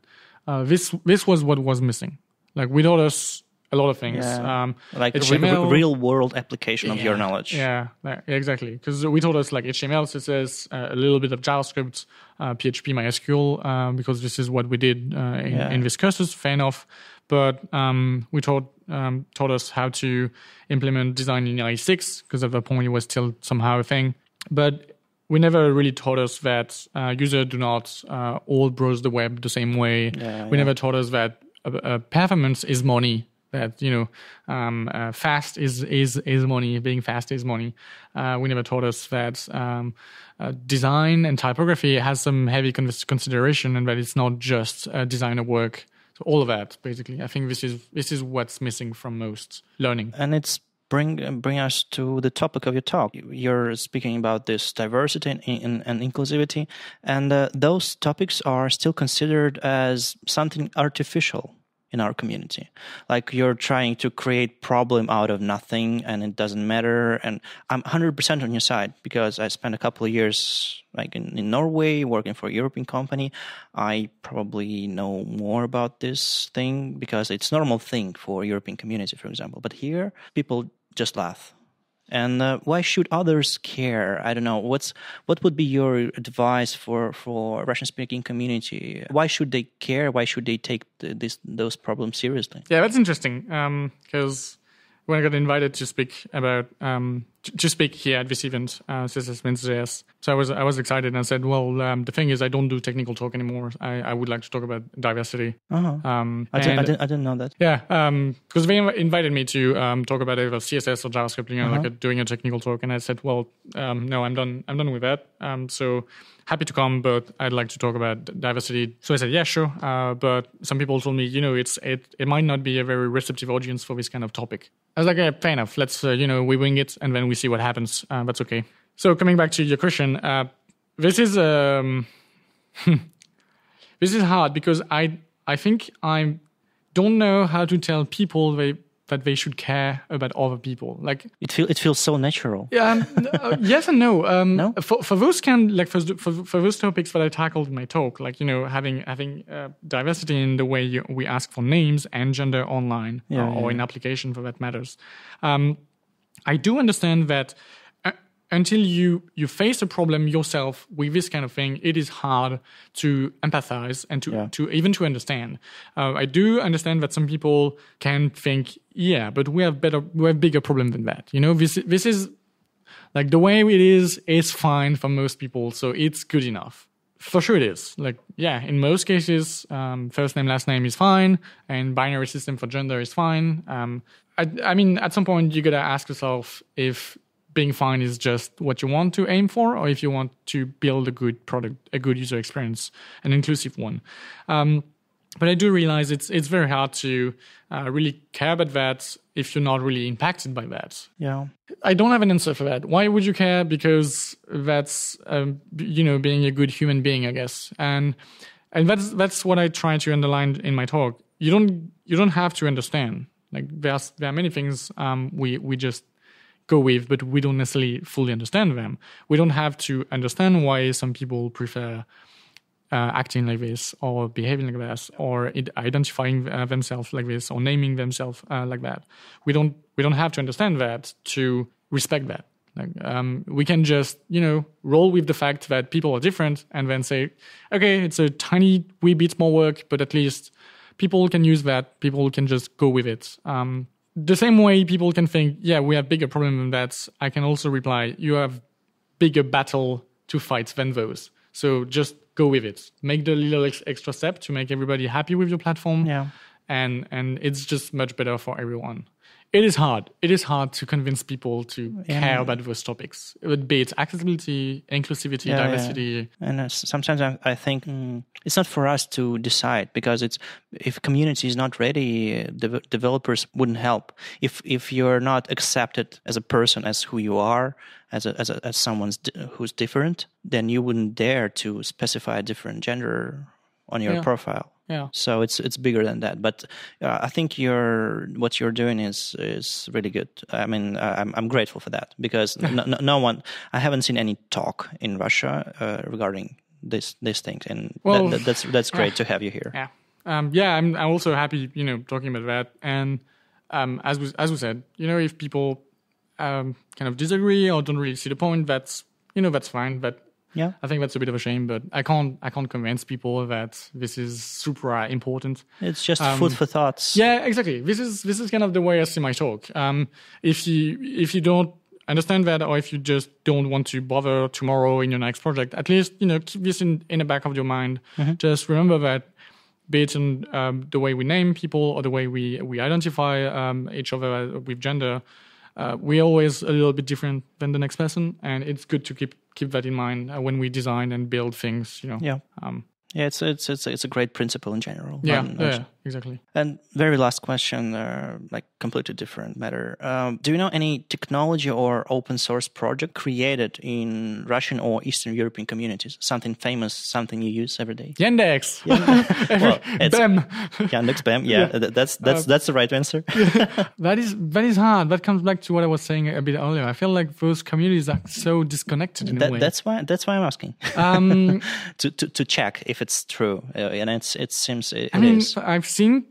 uh, this this was what was missing. Like we taught us a lot of things. Yeah. Um, like HTML, real world application of your knowledge Yeah, yeah, exactly. Because we taught us like HTML, CSS, uh, a little bit of JavaScript, uh, PHP, MySQL, um, because this is what we did uh, in, Yeah. in this courses. Fair enough. But um, we taught um, taught us how to implement design in IE6 because at that point it was still somehow a thing. But we never really taught us that uh, users do not uh, all browse the web the same way. Yeah, we yeah. never taught us that uh, uh, performance is money. That you know, um, uh, fast is is is money. Being fast is money. Uh, we never taught us that um, uh, design and typography has some heavy con- consideration, and that it's not just designer work. So all of that, basically, I think this is this is what's missing from most learning. and it's bring bring us to the topic of your talk. You're speaking about this diversity and, and, and inclusivity, and uh, those topics are still considered as something artificial in our community. Like you're trying to create problem out of nothing and it doesn't matter. And I'm 100% on your side because I spent a couple of years like in, in Norway working for a European company. I probably know more about this thing because it's normal thing for European community, for example. But here people just laugh. And uh, why should others care? I don't know. What's what would be your advice for for russian speaking community? Why should they care? Why should they take the, this those problems seriously? Yeah that's interesting because um, when I got invited to speak about um, to speak here at this event, uh, CSS So I was I was excited and I said, well, um, the thing is, I don't do technical talk anymore. I, I would like to talk about diversity. Uh-huh. Um, I, did, I, didn't, I didn't know that. Yeah, because um, they invited me to um, talk about either CSS or JavaScript, you know, uh-huh. like a, doing a technical talk, and I said, well, um, no, I'm done. I'm done with that. so happy to come, but I'd like to talk about diversity. So I said, yeah, sure. Uh, but some people told me, you know, it's it it might not be a very receptive audience for this kind of topic. I was like, yeah, fair enough. Let's, uh, you know, we wing it and then we see what happens. Uh, that's okay. So coming back to your question, uh, this is um, this is hard because I I think I don't know how to tell people they that they should care about other people. Like it feel it feels so natural. Yeah, um, uh, yes and no. Um, no, for for those kind like for, for for those topics that I tackled in my talk, like you know having having uh, diversity in the way you, we ask for names and gender online yeah, or, yeah. or, in application for that matters. Um, I do understand that until you you face a problem yourself with this kind of thing, it is hard to empathize and to yeah. to even to understand. Uh, I do understand that some people can think, yeah, but we have better, we have bigger problem than that. You know, this this is like the way it is is fine for most people, so it's good enough. For sure, it is. Like, yeah, in most cases, um, first name, last name is fine, and binary system for gender is fine. Um, I, I mean, at some point, you gotta ask yourself if being fine is just what you want to aim for, or if you want to build a good product, a good user experience, an inclusive one. Um, but I do realize it's it's very hard to uh, really care about that if you're not really impacted by that. Yeah, I don't have an answer for that. Why would you care? Because that's um, you know being a good human being, I guess, and and that's that's what I try to underline in my talk. You don't you don't have to understand. Like there's there are many things um, we we just go with, but we don't necessarily fully understand them. We don't have to understand why some people prefer uh, acting like this or behaving like this or identifying uh, themselves like this or naming themselves uh, like that. We don't we don't have to understand that to respect that. Like, um, we can just you know roll with the fact that people are different and then say, okay, it's a tiny wee bit more work, but at least people can use that. People can just go with it. Um, the same way people can think, yeah, we have bigger problem than that. I can also reply, you have bigger battle to fight than those. So just go with it. Make the little ex- extra step to make everybody happy with your platform. Yeah. And and it's just much better for everyone it is hard. It is hard to convince people to yeah. care about those topics. It would be it accessibility, inclusivity, yeah, diversity. Yeah. And uh, sometimes I, I think mm, it's not for us to decide because it's if community is not ready, de- developers wouldn't help. If if you're not accepted as a person, as who you are, as a, as a, as someone who's different, then you wouldn't dare to specify a different gender on your profile. Yeah. So it's it's bigger than that. But uh, I think you're what you're doing is is really good. I mean, I'm I'm grateful for that because no, no, one I haven't seen any talk in Russia uh, regarding this this things, and well, that, that, that's that's great to have you here. Yeah. Um, yeah, I'm I'm also happy, you know, talking about that. And um, as we as we said, you know, if people um, kind of disagree or don't really see the point, that's you know that's fine. But yeah, I think that's a bit of a shame, but I can't I can't convince people that this is super important. It's just um, food for thoughts. Yeah, exactly. This is this is kind of the way I see my talk. Um, if you if you don't understand that, or if you just don't want to bother tomorrow in your next project, at least you know keep this in in the back of your mind. Mm-hmm. Just remember that. Be it in um, the way we name people or the way we we identify um, each other with gender, uh, we're always a little bit different than the next person, and it's good to keep keep that in mind uh, when we design and build things. You know. Yeah. Um, yeah, it's it's it's it's a great principle in general. Yeah, yeah. exactly. And very last question, uh, like completely different matter. Um, do you know any technology or open source project created in Russian or Eastern European communities? Something famous, something you use every day? Yandex. well, BEM. Yandex BEM. Yeah, th- that's that's that's the right answer. That is that is hard. That comes back to what I was saying a bit earlier. I feel like those communities are so disconnected in a way. that's why that's why I'm asking um, to, to to check if it's true, uh, and it's it seems it, I mean, is. I've seen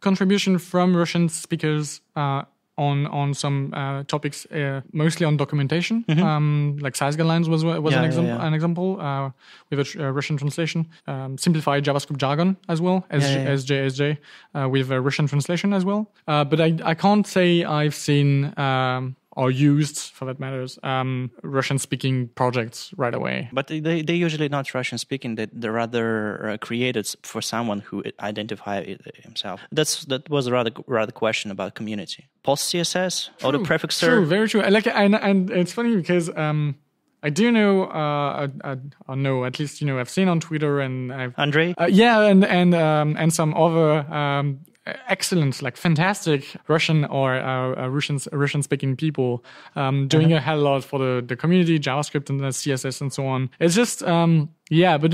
contribution from Russian speakers uh, on on some uh, topics, uh, mostly on documentation. Um, like Sass guidelines was was Mm-hmm. Yeah, an, exam- yeah. an example uh, with a tr- uh, Russian translation. Um, simplified JavaScript jargon as well as Yeah, yeah, yeah. SJSJ uh, with a Russian translation as well. Uh, but I I can't say I've seen. Um, or used, for that matters, um, Russian-speaking projects right away. But they they usually not Russian speaking. They they're rather uh, created for someone who identify it himself. That's that was a rather rather question about community. PostCSS or the prefixer. True, very true. I Like, and and it's funny because um, I do know, uh, I, I, I know at least you know I've seen on Twitter and I've Andrey. uh, yeah, and and um, and some other um, excellent, like fantastic Russian or uh, uh, Russian Russian speaking people um, doing a hell lot for the, the community, JavaScript and the CSS and so on. It's just um, yeah, but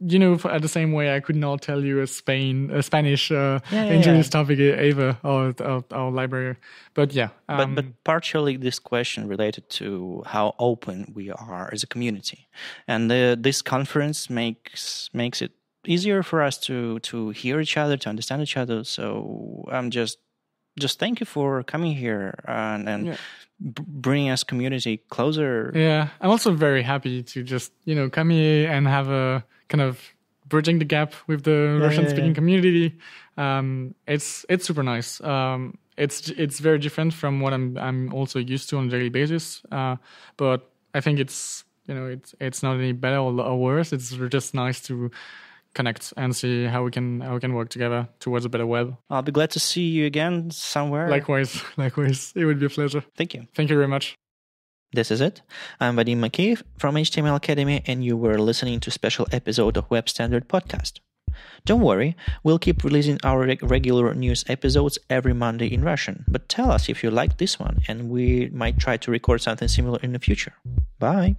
you know, for, at the same way, I could not tell you a Spain a Spanish uh, Yeah, yeah, yeah. topic either or our, library. But yeah, but um, but partially this question related to how open we are as a community, and uh, this conference makes makes it easier for us to to hear each other, to understand each other. So I'm just just thank you for coming here and, and Yeah. bringing us community closer. Yeah, I'm also very happy to just you know come here and have a kind of bridging the gap with the Russian speaking yeah. community. Um, it's it's super nice. Um, it's it's very different from what I'm I'm also used to on a daily basis. Uh, but I think it's you know it's it's not any better or, or worse. It's just nice to connect and see how we can how we can work together towards a better web. I'll be glad to see you again somewhere. Likewise, likewise, it would be a pleasure. thank you. Thank you very much. This is it. I'm Vadim Makeev from HTML Academy, and you were listening to a special episode of Web Standard Podcast. Don't worry, we'll keep releasing our reg- regular news episodes every Monday in Russian, but tell us if you like this one, and we might try to record something similar in the future. Bye!